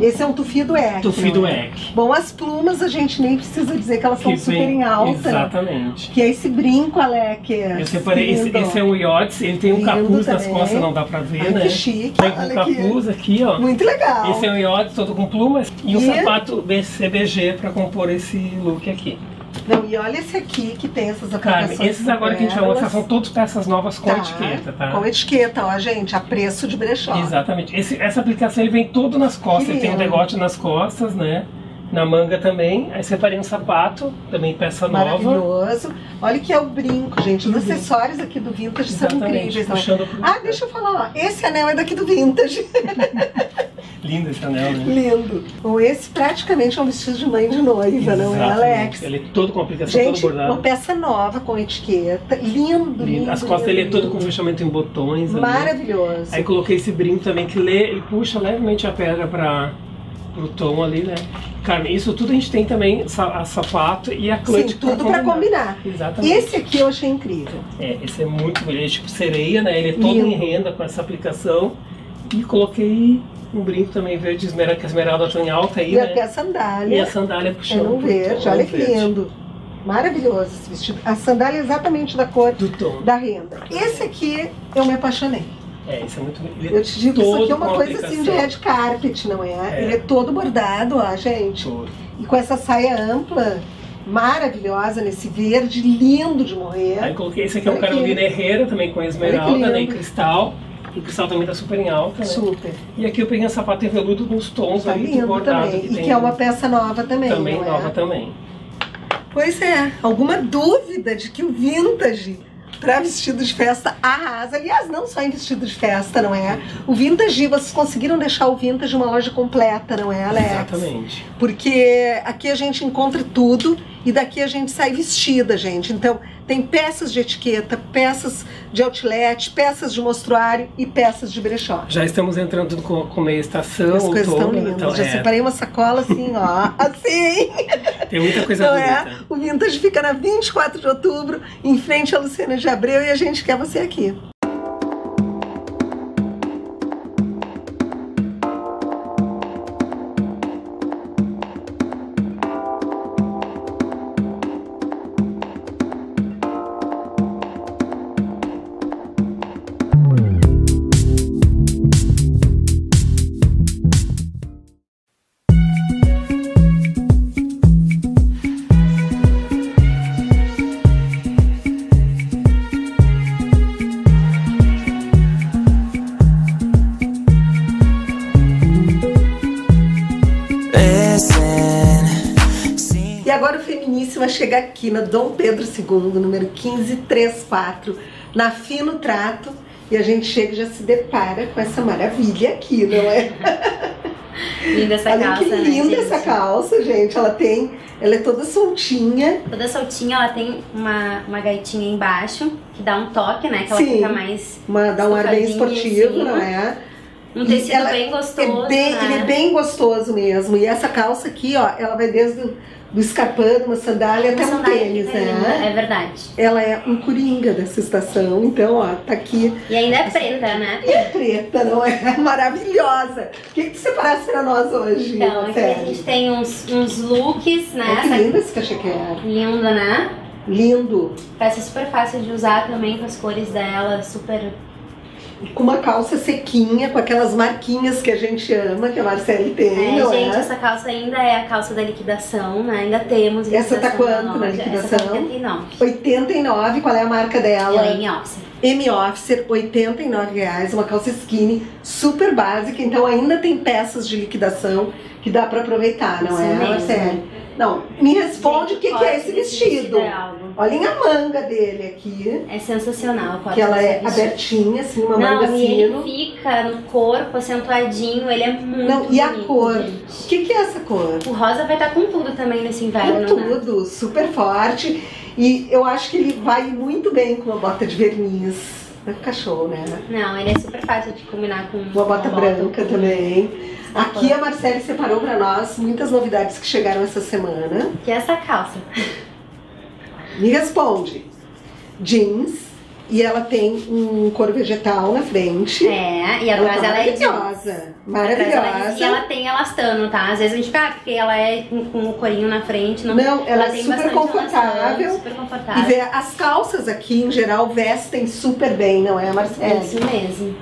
Esse é um tufido egg. Tufido não é? egg. Bom, as plumas a gente nem precisa dizer que elas Que super vem- em alta. Exatamente. Que é esse brinco, Alec. Eu separei, esse, esse é o Yachts, ele tem um Lindo capuz nas também. costas, não dá pra ver, Ai, né? que chique, olha aqui. capuz aqui, ó. Muito legal. Esse é o Yachts todo com plumas e um E- sapato CBG pra compor esse look aqui. Não, e olha esse aqui que tem essas Carmen, aplicações. esses agora que a gente vai mostrar são todos peças novas com Tá, etiqueta, tá? Com etiqueta, ó, gente, a preço de brechó. Exatamente. Esse- essa aplicação ele vem todo nas costas, Que ele tem um degote nas costas, né? Na manga também. Aí separei um sapato, também peça nova. Maravilhoso. Olha que é o brinco, gente. Os Tudo. acessórios aqui do Vintage são Exatamente, incríveis. não é? puxando pro- Ah, deixa eu falar, ó. Esse anel é daqui do Vintage. Lindo esse anel, né? Lindo. Bom, esse praticamente é um vestido de mãe de noiva, não é, Exatamente. Alex? Ele é todo com aplicação, Gente, todo bordado. uma peça nova com etiqueta. Lindo, lindo. Lindo. As costas lindo, ele é todo com fechamento em botões. ali. Maravilhoso. Aí coloquei esse brinco também que lê, ele puxa levemente a pedra para pro tom ali, né? Carmen, isso tudo a gente tem também a sapato e a clutch Sim, tudo pra combinar. Exatamente. Esse aqui eu achei incrível. É, esse é muito bonito, ele é tipo sereia, né? Ele é todo Lindo. em renda com essa aplicação. E coloquei um brinco também verde esmeralda, que a esmeralda tá em alta aí, E né? até a sandália. E a sandália É puxando no pro verde, olha que lindo. Maravilhoso esse vestido. A sandália é exatamente da cor Do tom. da renda. Esse aqui eu me apaixonei. É, esse é muito bonito. Ele Eu te digo, isso aqui é uma coisa assim de red carpet, não é? É. Ele é todo bordado, ó, gente. Todo. E com essa saia ampla, maravilhosa, nesse verde, lindo de morrer. Aí coloquei esse aqui é um. Carolina Herrera, também com esmeralda, né? E cristal. E o cristal também tá super em alta, né? Super. E aqui eu peguei um sapato em veludo nos tons Tá lindo bordado também. que E tem. que é uma peça nova também, também não nova é? também. Pois é. Alguma dúvida de que o vintage para vestido de festa arrasa. Aliás, não só em vestido de festa, não é? O vintage, vocês conseguiram deixar o vintage uma loja completa, não é, Alex? Exatamente. Porque aqui a gente encontra tudo e daqui a gente sai vestida, gente. Então, tem peças de etiqueta, peças de outlet, peças de mostruário e peças de brechó. Já estamos entrando com, com meia estação, As coisas estão lindas. então, Já é, separei uma sacola assim, ó. Assim! tem muita coisa Não bonita. é? O Vintage fica na 24 de outubro, em frente à Luciana de Abreu, e a gente quer você aqui. Chega aqui na Dom Pedro II, número 1534, na Fino Trato, e a gente chega e já se depara com essa maravilha aqui, não é? Linda essa Olha calça, que né, linda gente? essa calça, gente. Ela tem, ela é toda soltinha. Toda soltinha, ela tem uma, uma gaitinha embaixo, que dá um toque, né? Que ela Sim. fica mais. Uma, dá um ar bem esportivo, cima. não é? Um tecido bem gostoso. É bem, né? Ele é bem gostoso mesmo. E essa calça aqui, ó, ela vai desde do escarpão, uma sandália Uma até um sandália tênis, fica linda, né? É verdade. Ela é um coringa dessa estação, então, ó, tá aqui. E ainda é preta, né? E é preta, não é? Maravilhosa. O que, que tu separasse pra nós hoje? Então, aqui a gente tem uns, uns looks, né? Olha que Essa- lindo esse cachequer. Lindo, né? Lindo. Peça super fácil de usar também com as cores dela, super. Com uma calça sequinha, com aquelas marquinhas que a gente ama, que a Marcele tem, É, não gente, é? essa calça ainda é a calça da liquidação, né? Ainda temos Essa tá quanto na liquidação? Essa tá 89. 89, qual é a marca dela? Ela é em office. M-Officer, 89 reais, uma calça skinny super básica, então ainda tem peças de liquidação que dá pra aproveitar, não Isso é, mesmo. Marcele? Não, me responde o que, que é esse vestido. é algo. Olhem a manga dele aqui, É sensacional, corte que ela é abertinha, assim, uma Não, manga e ele fica no corpo acentuadinho, ele é muito Não, e a cor? gente. O que, que é essa cor? O rosa vai estar com tudo também nesse inverno, Com né? tudo, super forte. E eu acho que ele vai muito bem com uma bota de verniz. Vai ficar show, né? Não, ele é super fácil de combinar com Uma bota branca também. Aqui a Marcele separou pra nós muitas novidades que chegaram essa semana. Que é essa calça. Me responde. Jeans. E ela tem um couro vegetal na frente. É, e atrás tá ela é jeans. maravilhosa. Maravilhosa. ela é- E ela tem elastano, tá? Às vezes a gente fica, ah, porque ela é com, o corinho na frente. Não, Não, ela é tem super bastante confortável. elastano, super E confortável. vê, as calças aqui, em geral, vestem super bem, não é, É Marcele? isso mesmo.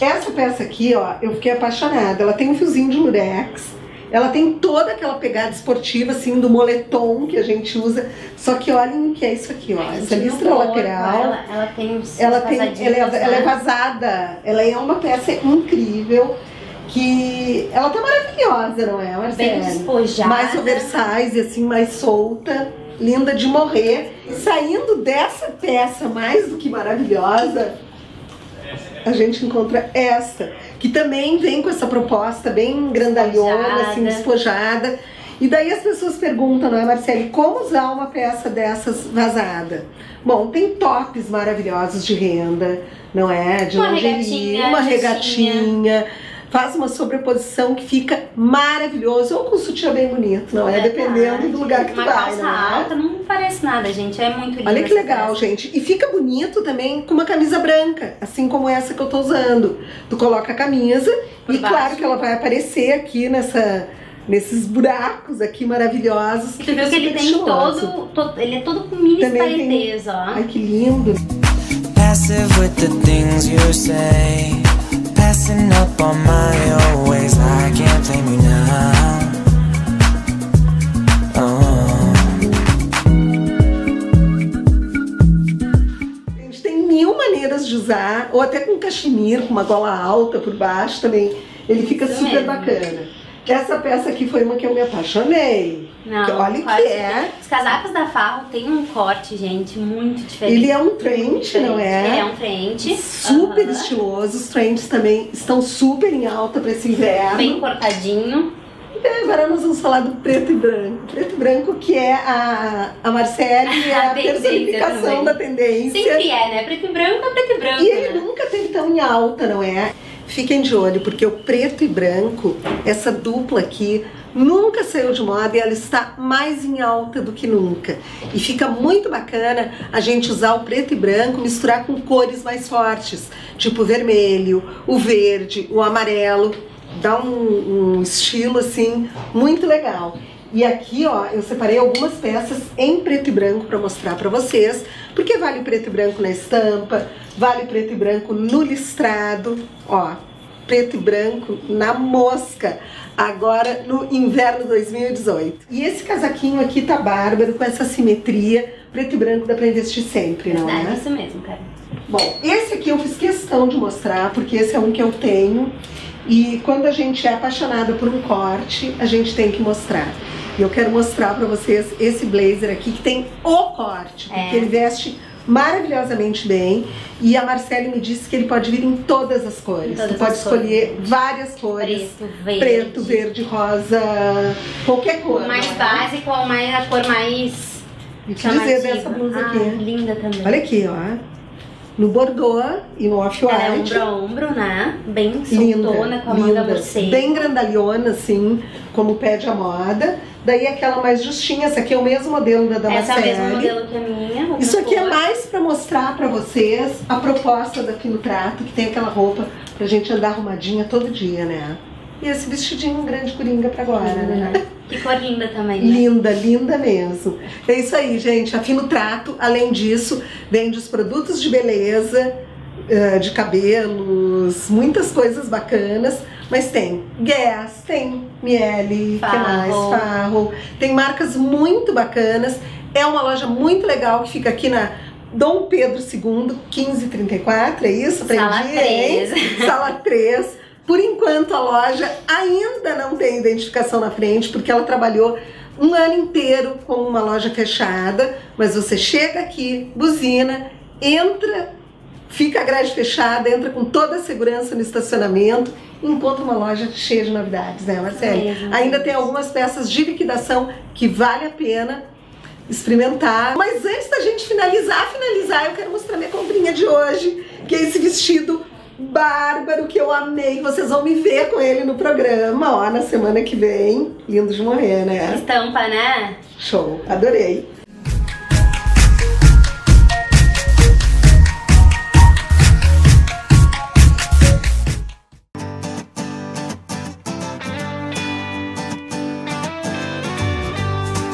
Essa peça aqui, ó, eu fiquei apaixonada. Ela tem um fiozinho de lurex. Ela tem toda aquela pegada esportiva, assim, do moletom que a gente usa. Só que olhem o que é isso aqui, ó. Essa listra lateral. Ela, ela tem uns Ela, tem, ela, é, ela é né? vazada. Ela é uma peça incrível. Que ela tá maravilhosa, não é, Marcele? Bem despojada. Mais oversize, assim, mais solta. Linda de morrer. E saindo dessa peça mais do que maravilhosa, a gente encontra essa, que também vem com essa proposta bem grandalhona, Despojada. assim, despojada. E daí as pessoas perguntam, não é, Marcele, como usar uma peça dessas vazada? Bom, tem tops maravilhosos de renda, não é? De Uma lingerie, regatinha, uma justinha. regatinha. Faz uma sobreposição que fica maravilhoso, ou com um sutiã bem bonito, não é? Dependendo do lugar que tu Uma vai, calça não é? alta não parece nada, gente. É muito linda Olha que legal, peça. gente. E fica bonito também com uma camisa branca, assim como essa que eu tô usando. Tu coloca a camisa Por e baixo. claro que ela vai aparecer aqui nessa nesses buracos aqui maravilhosos. E tu viu que ele tem todo, todo- Ele é todo com mini Também tem- paetês, ó. Ai, que lindo. Passive with the things you say. Passing up on my old ways. I can't blame you now. Oh. Gente, tem mil maneiras de usar, ou até com cachemir, com uma gola alta por baixo também. Ele fica super mesmo. bacana. Essa peça aqui foi uma que eu me apaixonei. Não, olha que é. Os casacos da Farro tem um corte, gente, muito diferente. Ele é um diferente. não é? Ele é um trench. Super aham. estiloso. Os trends também estão super em alta para esse inverno. Bem cortadinho. E agora nós vamos falar do preto e branco. Preto e branco que é a, a Marcele, é a, A personificação também. da tendência. Sempre é, né? Preto e branco é preto e branco. E ele né? nunca teve tão em alta, não é? Fiquem de olho, porque o preto e branco, essa dupla aqui, nunca saiu de moda e ela está mais em alta do que nunca. E fica muito bacana a gente usar o preto e branco, misturar com cores mais fortes, tipo o vermelho, o verde, o amarelo. Dá um, um estilo assim muito legal. E aqui, ó, eu separei algumas peças em preto e branco para mostrar para vocês, porque vale o preto e branco na estampa, vale o preto e branco no listrado, ó, preto e branco na mosca, agora no inverno 2018. E esse casaquinho aqui tá bárbaro, com essa simetria, preto e branco dá pra investir sempre, não Verdade, é? isso mesmo, cara. Bom, esse aqui eu fiz questão de mostrar, porque esse é um que eu tenho. E quando a gente é apaixonada por um corte, a gente tem que mostrar. E eu quero mostrar pra vocês esse blazer aqui que tem o corte, porque É. ele veste maravilhosamente bem. E a Marcele me disse que ele pode vir em todas as cores. Todas tu pode escolher várias cores. Preto, verde. Preto, verde, rosa, qualquer cor. O mais é? básico ou mais, a cor mais E te dizer dessa blusa Ah, aqui. linda também. Olha aqui, ó. No Bordeaux e no Ela é Off-White. ombro a ombro, né? Bem soltona, com a manga morcega. Bem grandalhona, assim, como pede a moda. Daí aquela mais justinha, essa aqui é o mesmo modelo da Essa é o Damascene. mesmo modelo que a minha. outra Isso aqui é mais pra mostrar pra vocês a proposta da Fino Trato, que tem aquela roupa pra gente andar arrumadinha todo dia, né? E esse vestidinho grande coringa pra agora, né? Que cor linda também, né? Linda, linda mesmo. É isso aí, gente. A Fino Trato, além disso, vende os produtos de beleza, eh, de cabelos, muitas coisas bacanas. Mas tem Guess, tem Miele, que mais? Farro. Tem marcas muito bacanas. É uma loja muito legal que fica aqui na Dom Pedro II, 1534, é isso? Sala Aprendi, hein? 3. Sala 3. Por enquanto a loja ainda não tem identificação na frente, porque ela trabalhou um ano inteiro com uma loja fechada, mas você chega aqui, buzina, entra, fica a grade fechada, entra com toda a segurança no estacionamento e encontra uma loja cheia de novidades, né, Marcele? Mesmo. Ainda tem algumas peças de liquidação que vale a pena experimentar. Mas antes da gente finalizar, finalizar, eu quero mostrar minha comprinha de hoje, que é esse vestido bárbaro que eu amei. Vocês vão me ver com ele no programa, ó, na semana que vem. Lindo de morrer, né? Estampa, né? Show, adorei.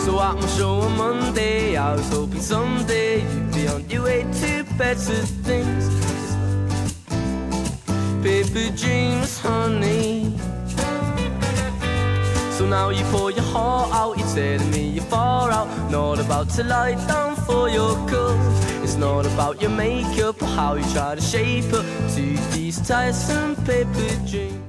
So my show on Monday, I was hoping someday you'd be on your way to better things. Paper dreams, honey. So now you pour your heart out, you're telling me you're far out. Not about to lie down for your cause. It's not about your makeup or how you try to shape up to these tiresome paper dreams.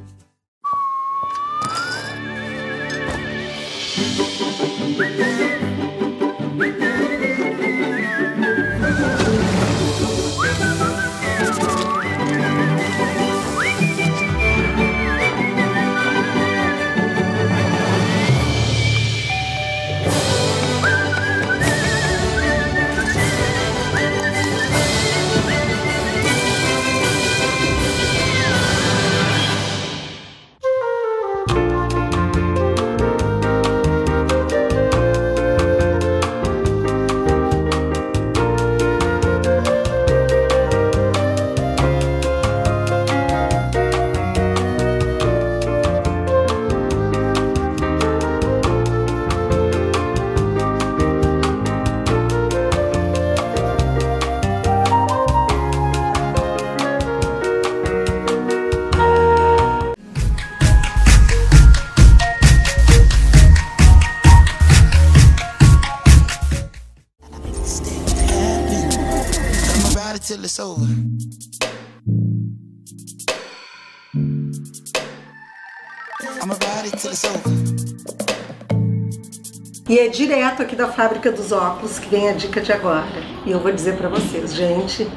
Aqui da fábrica dos óculos que vem a dica de agora. E eu vou dizer pra vocês, gente,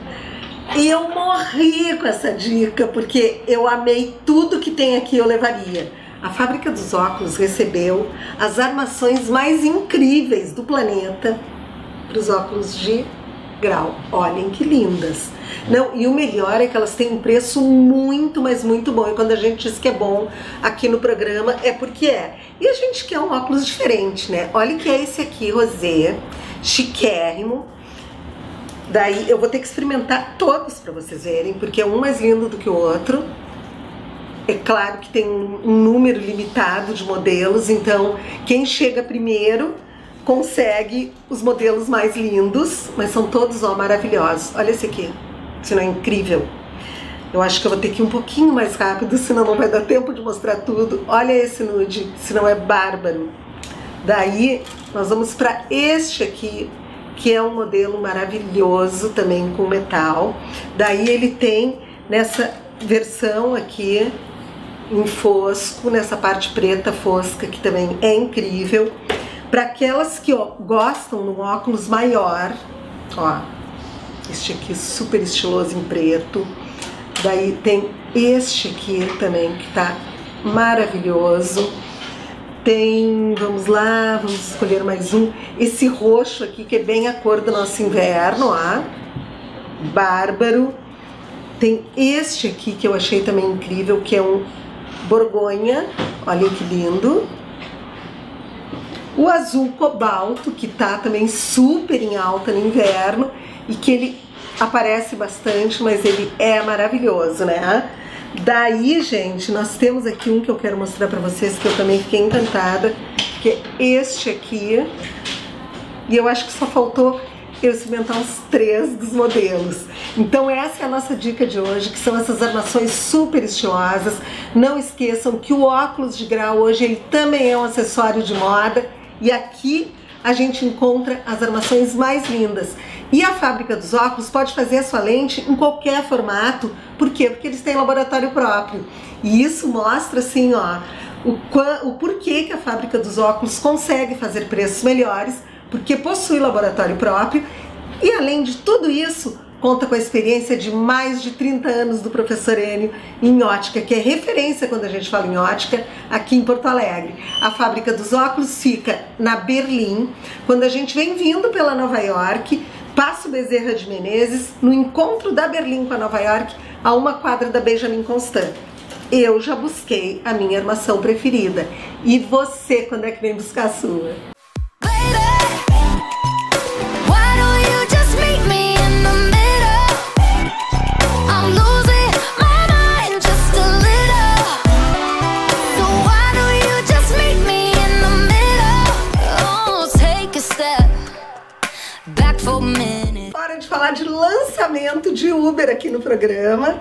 eu morri com essa dica porque eu amei tudo que tem aqui eu levaria. A fábrica dos óculos recebeu as armações mais incríveis do planeta para os óculos de grau. Olhem que lindas. Não, e o melhor é que elas têm um preço muito, mas muito bom. E quando a gente diz que é bom aqui no programa, é porque é. E a gente quer um óculos diferente, né? Olha que é esse aqui, rosé, chiquérrimo. Daí eu vou ter que experimentar todos para vocês verem, porque é um mais lindo do que o outro. É claro que tem um número limitado de modelos, então quem chega primeiro consegue os modelos mais lindos, mas são todos ó, maravilhosos. Olha esse aqui, se não é incrível. Eu acho que eu vou ter que ir um pouquinho mais rápido, senão não vai dar tempo de mostrar tudo. Olha esse nude, senão é bárbaro. Daí nós vamos para este aqui, que é um modelo maravilhoso também com metal. Daí ele tem nessa versão aqui em fosco, nessa parte preta fosca, que também é incrível. Para aquelas que ó, gostam no óculos maior, ó, este aqui super estiloso em preto. Daí tem este aqui também que tá maravilhoso. Tem, vamos lá, vamos escolher mais um. Esse roxo aqui que é bem a cor do nosso inverno, ó. Bárbaro. Tem este aqui que eu achei também incrível, que é um borgonha. Olha que lindo. O azul cobalto, que tá também super em alta no inverno e que ele aparece bastante, mas ele é maravilhoso, né? Daí, gente, nós temos aqui um que eu quero mostrar pra vocês que eu também fiquei encantada, que é este aqui. E eu acho que só faltou eu experimentar uns três dos modelos. Então essa é a nossa dica de hoje, que são essas armações super estilosas. Não esqueçam que o óculos de grau hoje ele também é um acessório de moda e aqui a gente encontra as armações mais lindas. E a fábrica dos óculos pode fazer a sua lente em qualquer formato. Por quê? Porque eles têm laboratório próprio. E isso mostra assim, ó, o, o porquê que a fábrica dos óculos consegue fazer preços melhores, porque possui laboratório próprio. E além de tudo isso, conta com a experiência de mais de 30 anos do professor Enio em ótica, que é referência quando a gente fala em ótica aqui em Porto Alegre. A fábrica dos óculos fica na Berlim. Quando a gente vem vindo pela Nova York, Passo Bezerra de Menezes, no encontro da Berlim com a Nova York, a uma quadra da Benjamin Constant. Eu já busquei a minha armação preferida. E você, quando é que vem buscar a sua? De lançamento de Uber aqui no programa.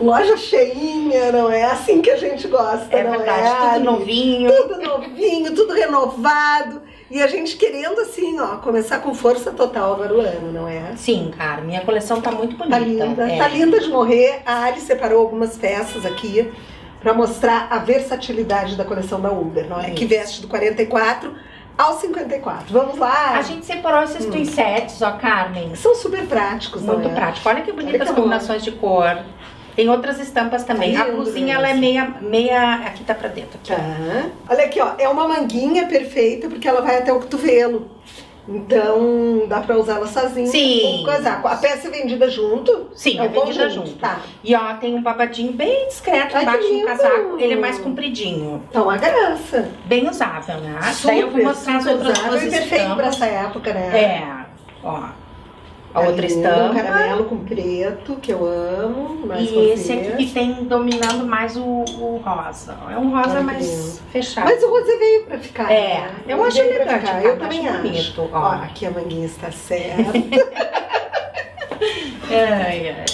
Loja cheinha, não é assim que a gente gosta, É não verdade, é? tudo novinho. Tudo novinho, tudo renovado. E a gente querendo assim, ó, começar com força total agora o ano, não é? Sim, cara, minha coleção tá muito bonita. Tá linda, é. tá linda de morrer. A Ali separou algumas peças aqui para mostrar a versatilidade da coleção da Uber, não é? Que veste do 44 ao 54. Vamos lá? A gente separou esses twin sets, ó, Carmen. São super práticos, Muito é? prático. Olha que Olha bonitas que as combinações de cor. Tem outras estampas também. Tá a blusinha, ela é meia, meia... Aqui tá pra dentro. Aqui, ó. Tá. Olha aqui, ó, é uma manguinha perfeita porque ela vai até o cotovelo. Então dá pra usar ela sozinha. Sim. com coisa. A peça é vendida junto? Sim, é é vendida conjunto, junto. Tá. E ó, tem um babadinho bem discreto Ai, embaixo do casaco. Ele é mais compridinho. Então a graça. Bem usável, né? Super, Daí eu vou mostrar as outras usável duas e perfeito pra essa época, né? É, ó. A Tá outra lindo, estampa. Um caramelo com preto, que eu amo. E esse aqui que tem dominando mais o, o rosa. É um rosa que mais fechado. Mas o rosé veio pra ficar. É, né? eu Ele acho elegante, ficar, Eu também acho. bonito, Ó, ó. aqui a manguinha está certa. Ai, ai.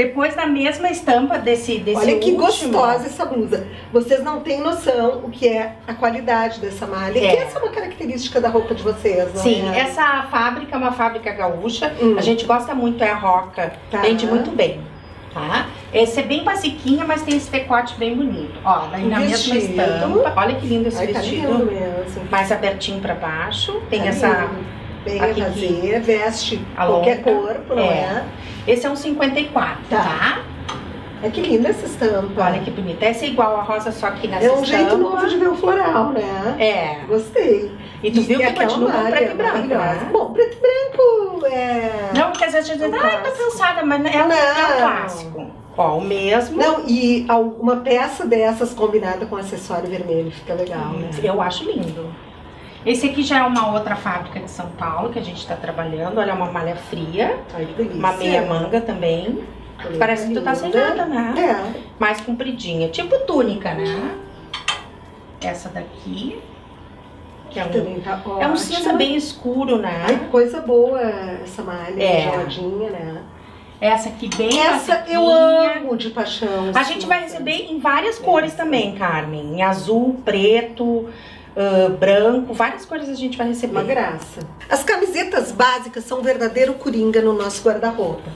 Depois da mesma estampa desse, desse Olha que último- gostosa essa blusa. Vocês não têm noção o que é a qualidade dessa malha. É. Que essa é uma característica da roupa de vocês, não Sim, é? essa fábrica é uma fábrica gaúcha. Hum. A gente gosta muito, é a Roca. Tá. Vende muito bem. Tá? Esse é bem basiquinha, mas tem esse decote bem bonito. Ó, na mesma estampa. Olha que lindo esse Ai, tá vestido. mesmo. mais abertinho pra baixo. Tem Tá essa. lindo. Bem aqui vazia, veste a qualquer longa. corpo, não é? Esse é um 54, Tá. tá? É que linda essa estampa. Olha que bonita. Essa é igual a rosa, só que nessa É um estampa. jeito novo de ver o floral, né? É. Gostei. E tu viu que continua com preto e branco, né? Bom, preto e branco é... Não, porque às vezes a gente diz, ah, tá cansada, mas é um, Não. é um clássico. Ó, o mesmo. Não, e uma peça dessas combinada com acessório vermelho fica legal, né? Eu acho lindo. Esse aqui já é uma outra fábrica de São Paulo que a gente está trabalhando. Olha, uma malha fria. Ai, que delícia. Uma meia manga também. Olha, Parece que tu tá linda. sentada, né? É. Mais compridinha. Tipo túnica, né? Essa daqui. Que é um, tá é um cinza bem escuro, né? Ai, coisa boa essa malha É. geladinha, né? Essa aqui bem Essa eu amo de paixão. A gente vai receber em várias cores também, Carmen. Em azul, preto, branco, várias cores a gente vai receber. Uma graça. As camisetas básicas são um verdadeiro coringa no nosso guarda-roupa.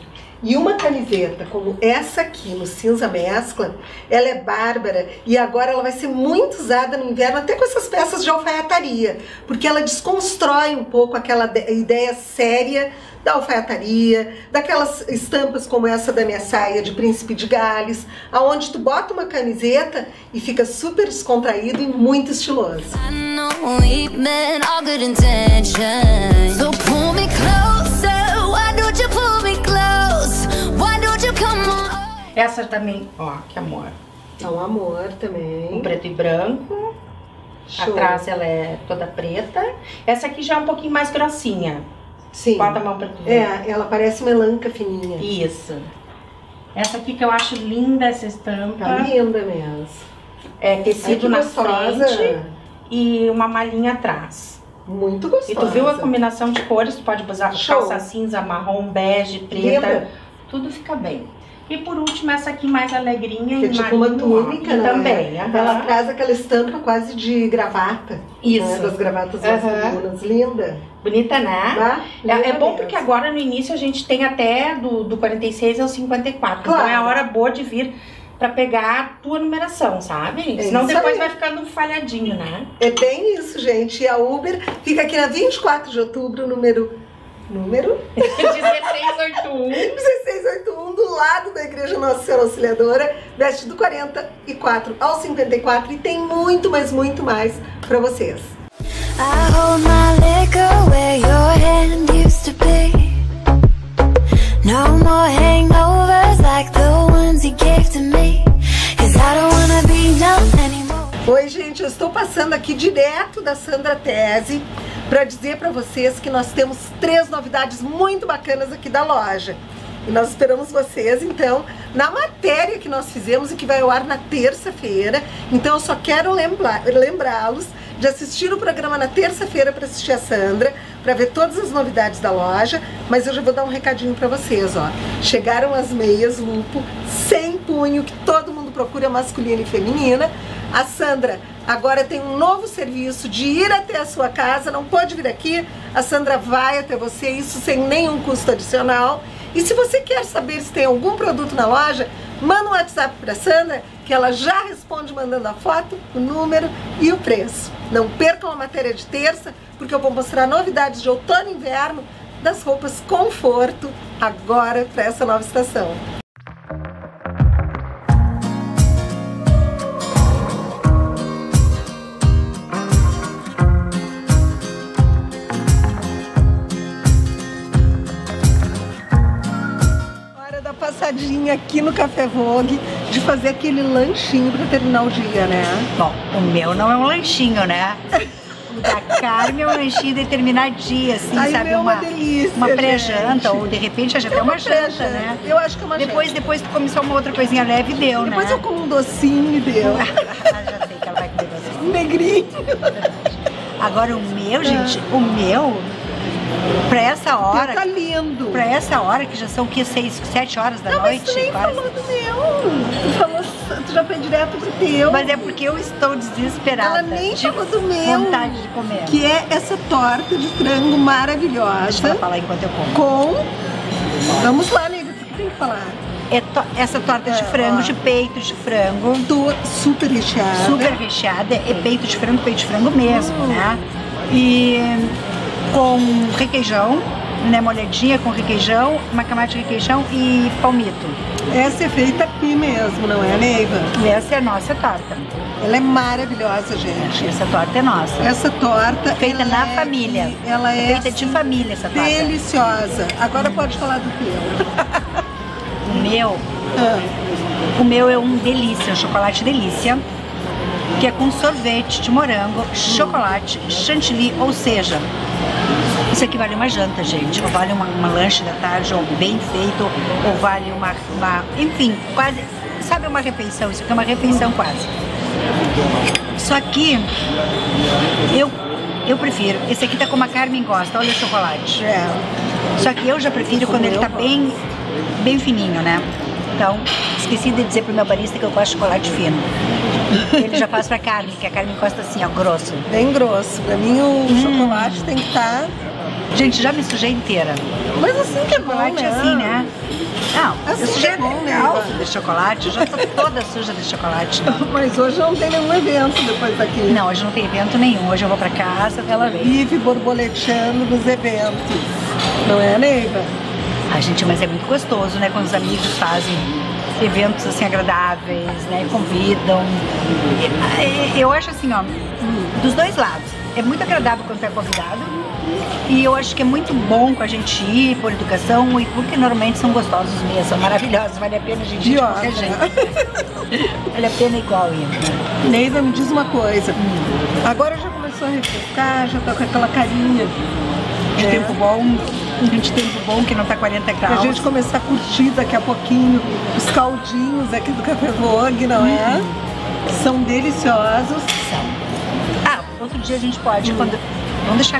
E uma camiseta como essa aqui, no cinza mescla, ela é bárbara. E agora ela vai ser muito usada no inverno, até com essas peças de alfaiataria, porque ela desconstrói um pouco aquela de- ideia séria da alfaiataria, daquelas estampas como essa da minha saia de príncipe de Gales, aonde tu bota uma camiseta e fica super descontraído e muito estiloso. I know Essa também, ó, que amor. É um amor também. Um preto e branco. Show. Atrás ela é toda preta. Essa aqui já é um pouquinho mais grossinha. Sim. Bota a mão pra tu ver. É, ela parece melanca fininha. Isso. Essa aqui que eu acho linda, essa estampa. Tá linda mesmo. É tecido na gostosa. frente e uma malhinha atrás. Muito gostosa. E tu viu a combinação de cores? Tu pode usar Show. calça cinza, marrom, bege, preta. Linda. Tudo fica bem. E por último, essa aqui mais alegrinha Que é tipo uma túnica, né? Também, aham. Ela traz aquela estampa quase de gravata. Isso. Né? Das gravatas Aham. masculinas. Linda. Bonita, né? Tá? É, é bom mesmo. porque agora no início a gente tem até do, do 46 ao 54. Claro. Então é a hora boa de vir pra pegar a tua numeração, sabe? É Senão depois aí. vai ficando falhadinho, né? É bem isso, gente. E a Uber fica aqui na 24 de outubro, número. Número? 1681. 1681, do lado da Igreja Nossa Senhora Auxiliadora, veste do 44 ao 54 e tem muito, mas muito mais pra vocês. I hold my liquor where your hand used to be. No more hangovers like the ones you gave to me. Cause I don't wanna be numb anymore. Oi, gente, eu estou passando aqui direto da Sandra Tese para dizer para vocês que nós temos três novidades muito bacanas aqui da loja. E nós esperamos vocês, então, na matéria que nós fizemos e que vai ao ar na terça-feira. Então, eu só quero lembrá-los de assistir o programa na terça-feira para assistir a Sandra, para ver todas as novidades da loja. Mas eu já vou dar um recadinho para vocês, ó. Chegaram as meias lupo sem punho, que todo mundo procura masculina e feminina. A Sandra agora tem um novo serviço de ir até a sua casa, não pode vir aqui, a Sandra vai até você, isso sem nenhum custo adicional. E se você quer saber se tem algum produto na loja, manda um WhatsApp para Sandra, que ela já responde mandando a foto, o número e o preço. Não percam a matéria de terça, porque eu vou mostrar novidades de outono e inverno das roupas conforto agora para essa nova estação. Aqui no Café Vogue, de fazer aquele lanchinho para terminar o dia, né? Bom, o meu não é um lanchinho, né? O da Carmen é um lanchinho de terminar dia, assim, Ai, sabe? meu é uma uma delícia, uma pré-janta, ou de repente já É até uma uma janta, né? Eu acho que é uma Depois, janta. depois tu come só uma outra coisinha leve e deu, Depois né? eu como um docinho e deu. Ah, já sei que ela vai comer docinho. Negrinho. Agora o meu, gente, o meu, pra essa hora. Tá lindo. Pra essa hora, que já são o quê? Seis, sete horas da Não, mas noite? tu nem quase. falou do meu. Tu, falou, tu já foi direto pro teu. Mas é porque eu estou desesperada. Ela nem falou do meu. vontade de comer. Que é essa torta de frango maravilhosa. Deixa ela falar enquanto eu como. Com. Vamos lá, amiga. O que tem que falar? É to- essa torta de É, frango, de peito de frango. Tô super recheada. Super recheada, é peito de frango, peito de frango mesmo, Hum. né? E com requeijão, né? Molhadinha com requeijão, uma camada de requeijão e palmito. Essa é feita aqui mesmo, não é, Neiva? E essa é a nossa torta. Ela é maravilhosa, gente. Essa torta é nossa. Essa torta. Feita na é- família. Ela é Feita de família essa torta. deliciosa. Agora pode falar do teu. O meu, Ah, o meu é um delícia, um chocolate delícia, que é com sorvete de morango, chocolate, chantilly, ou seja, isso aqui vale uma janta, gente, ou vale uma, uma lanche da tarde, ou bem feito, ou vale uma, uma, enfim, quase, sabe uma refeição, isso aqui é uma refeição quase. Só que eu, eu prefiro, esse aqui tá como a Carmen gosta, olha o chocolate. é. Só que eu já prefiro quando ele tá bem, bem fininho, né? Então, esqueci de dizer pro meu barista que eu gosto de chocolate fino. Ele já faz pra Carmen, que a Carmen gosta assim, ó, grosso. Bem grosso. Pra mim o chocolate tem que estar. Gente, já me sujei inteira. Mas assim que é bom, Chocolate né? assim, né? Não, Assim eu sujei é bom, né, calça de chocolate, eu já tô toda suja de chocolate. Mas hoje não tem nenhum evento depois daqui. Não, hoje não tem evento nenhum. Hoje eu vou pra casa, ela vem. Vive borboleteando nos eventos. Não é, Neiva? A gente, mas é muito gostoso, né? Quando os amigos fazem eventos assim agradáveis, né? Convidam. Eu acho assim, ó, dos dois lados. É muito agradável quando é convidado. E eu acho que é muito bom com a gente ir por educação e porque normalmente são gostosos mesmo, são maravilhosos, vale a pena a gente ir de qualquer jeito. vale a pena igual ir. Né? Neiva, me diz uma coisa. Agora já começou a refrescar, já tá com aquela carinha De É. tempo bom, de tempo bom que não tá 40 Pra graus. gente começar a curtir daqui a pouquinho os caldinhos aqui do Café Vogue, não é? São deliciosos. Ah, outro dia a gente pode, quando. Vamos deixar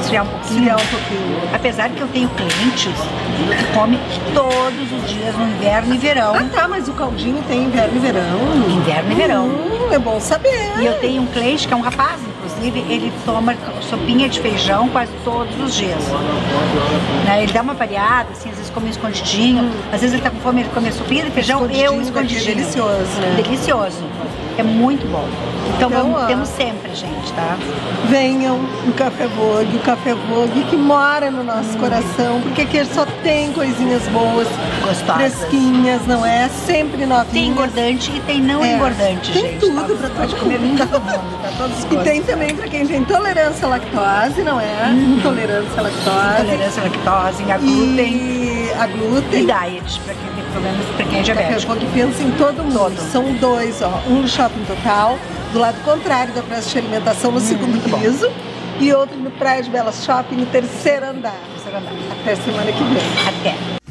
esfriar um pouquinho. Esfriar um pouquinho. Apesar que eu tenho clientes que comem todos os dias no inverno e verão. Ah tá, mas o caldinho tem inverno e verão. Inverno e verão. Hum, é bom saber. E eu tenho um cliente que é um rapaz, inclusive, ele toma sopinha de feijão quase todos os dias. Né, Ele dá uma variada, assim, às vezes come escondidinho, às vezes ele tá com fome, ele come a sopinha de feijão e eu Escondidinho daqui é escondidinho. delicioso, né? Delicioso. É muito bom. Então, Então, vamos, ó. temos sempre, gente, tá? Venham no Café Vogue, o Café Vogue que mora no nosso coração, porque aqui só tem coisinhas boas, Gostosas. fresquinhas, não é? Sempre novinhas. Tem engordante e tem não É, engordante, tem gente. tudo tá? pra Pode todo comer mundo. todo mundo, tá todos os E tem também pra quem tem intolerância à lactose, não é? Intolerância à lactose. Intolerância à lactose, a glúten. E a glúten. E diet, pra problemas, pra quem é diabético. Vogue pensa em todo mundo. São dois, ó. Um no Shopping Total, do lado contrário da praça de alimentação, no segundo piso. E outro no Praia de Belas Shopping, no terceiro andar. Terceiro andar. Até semana que vem. Até.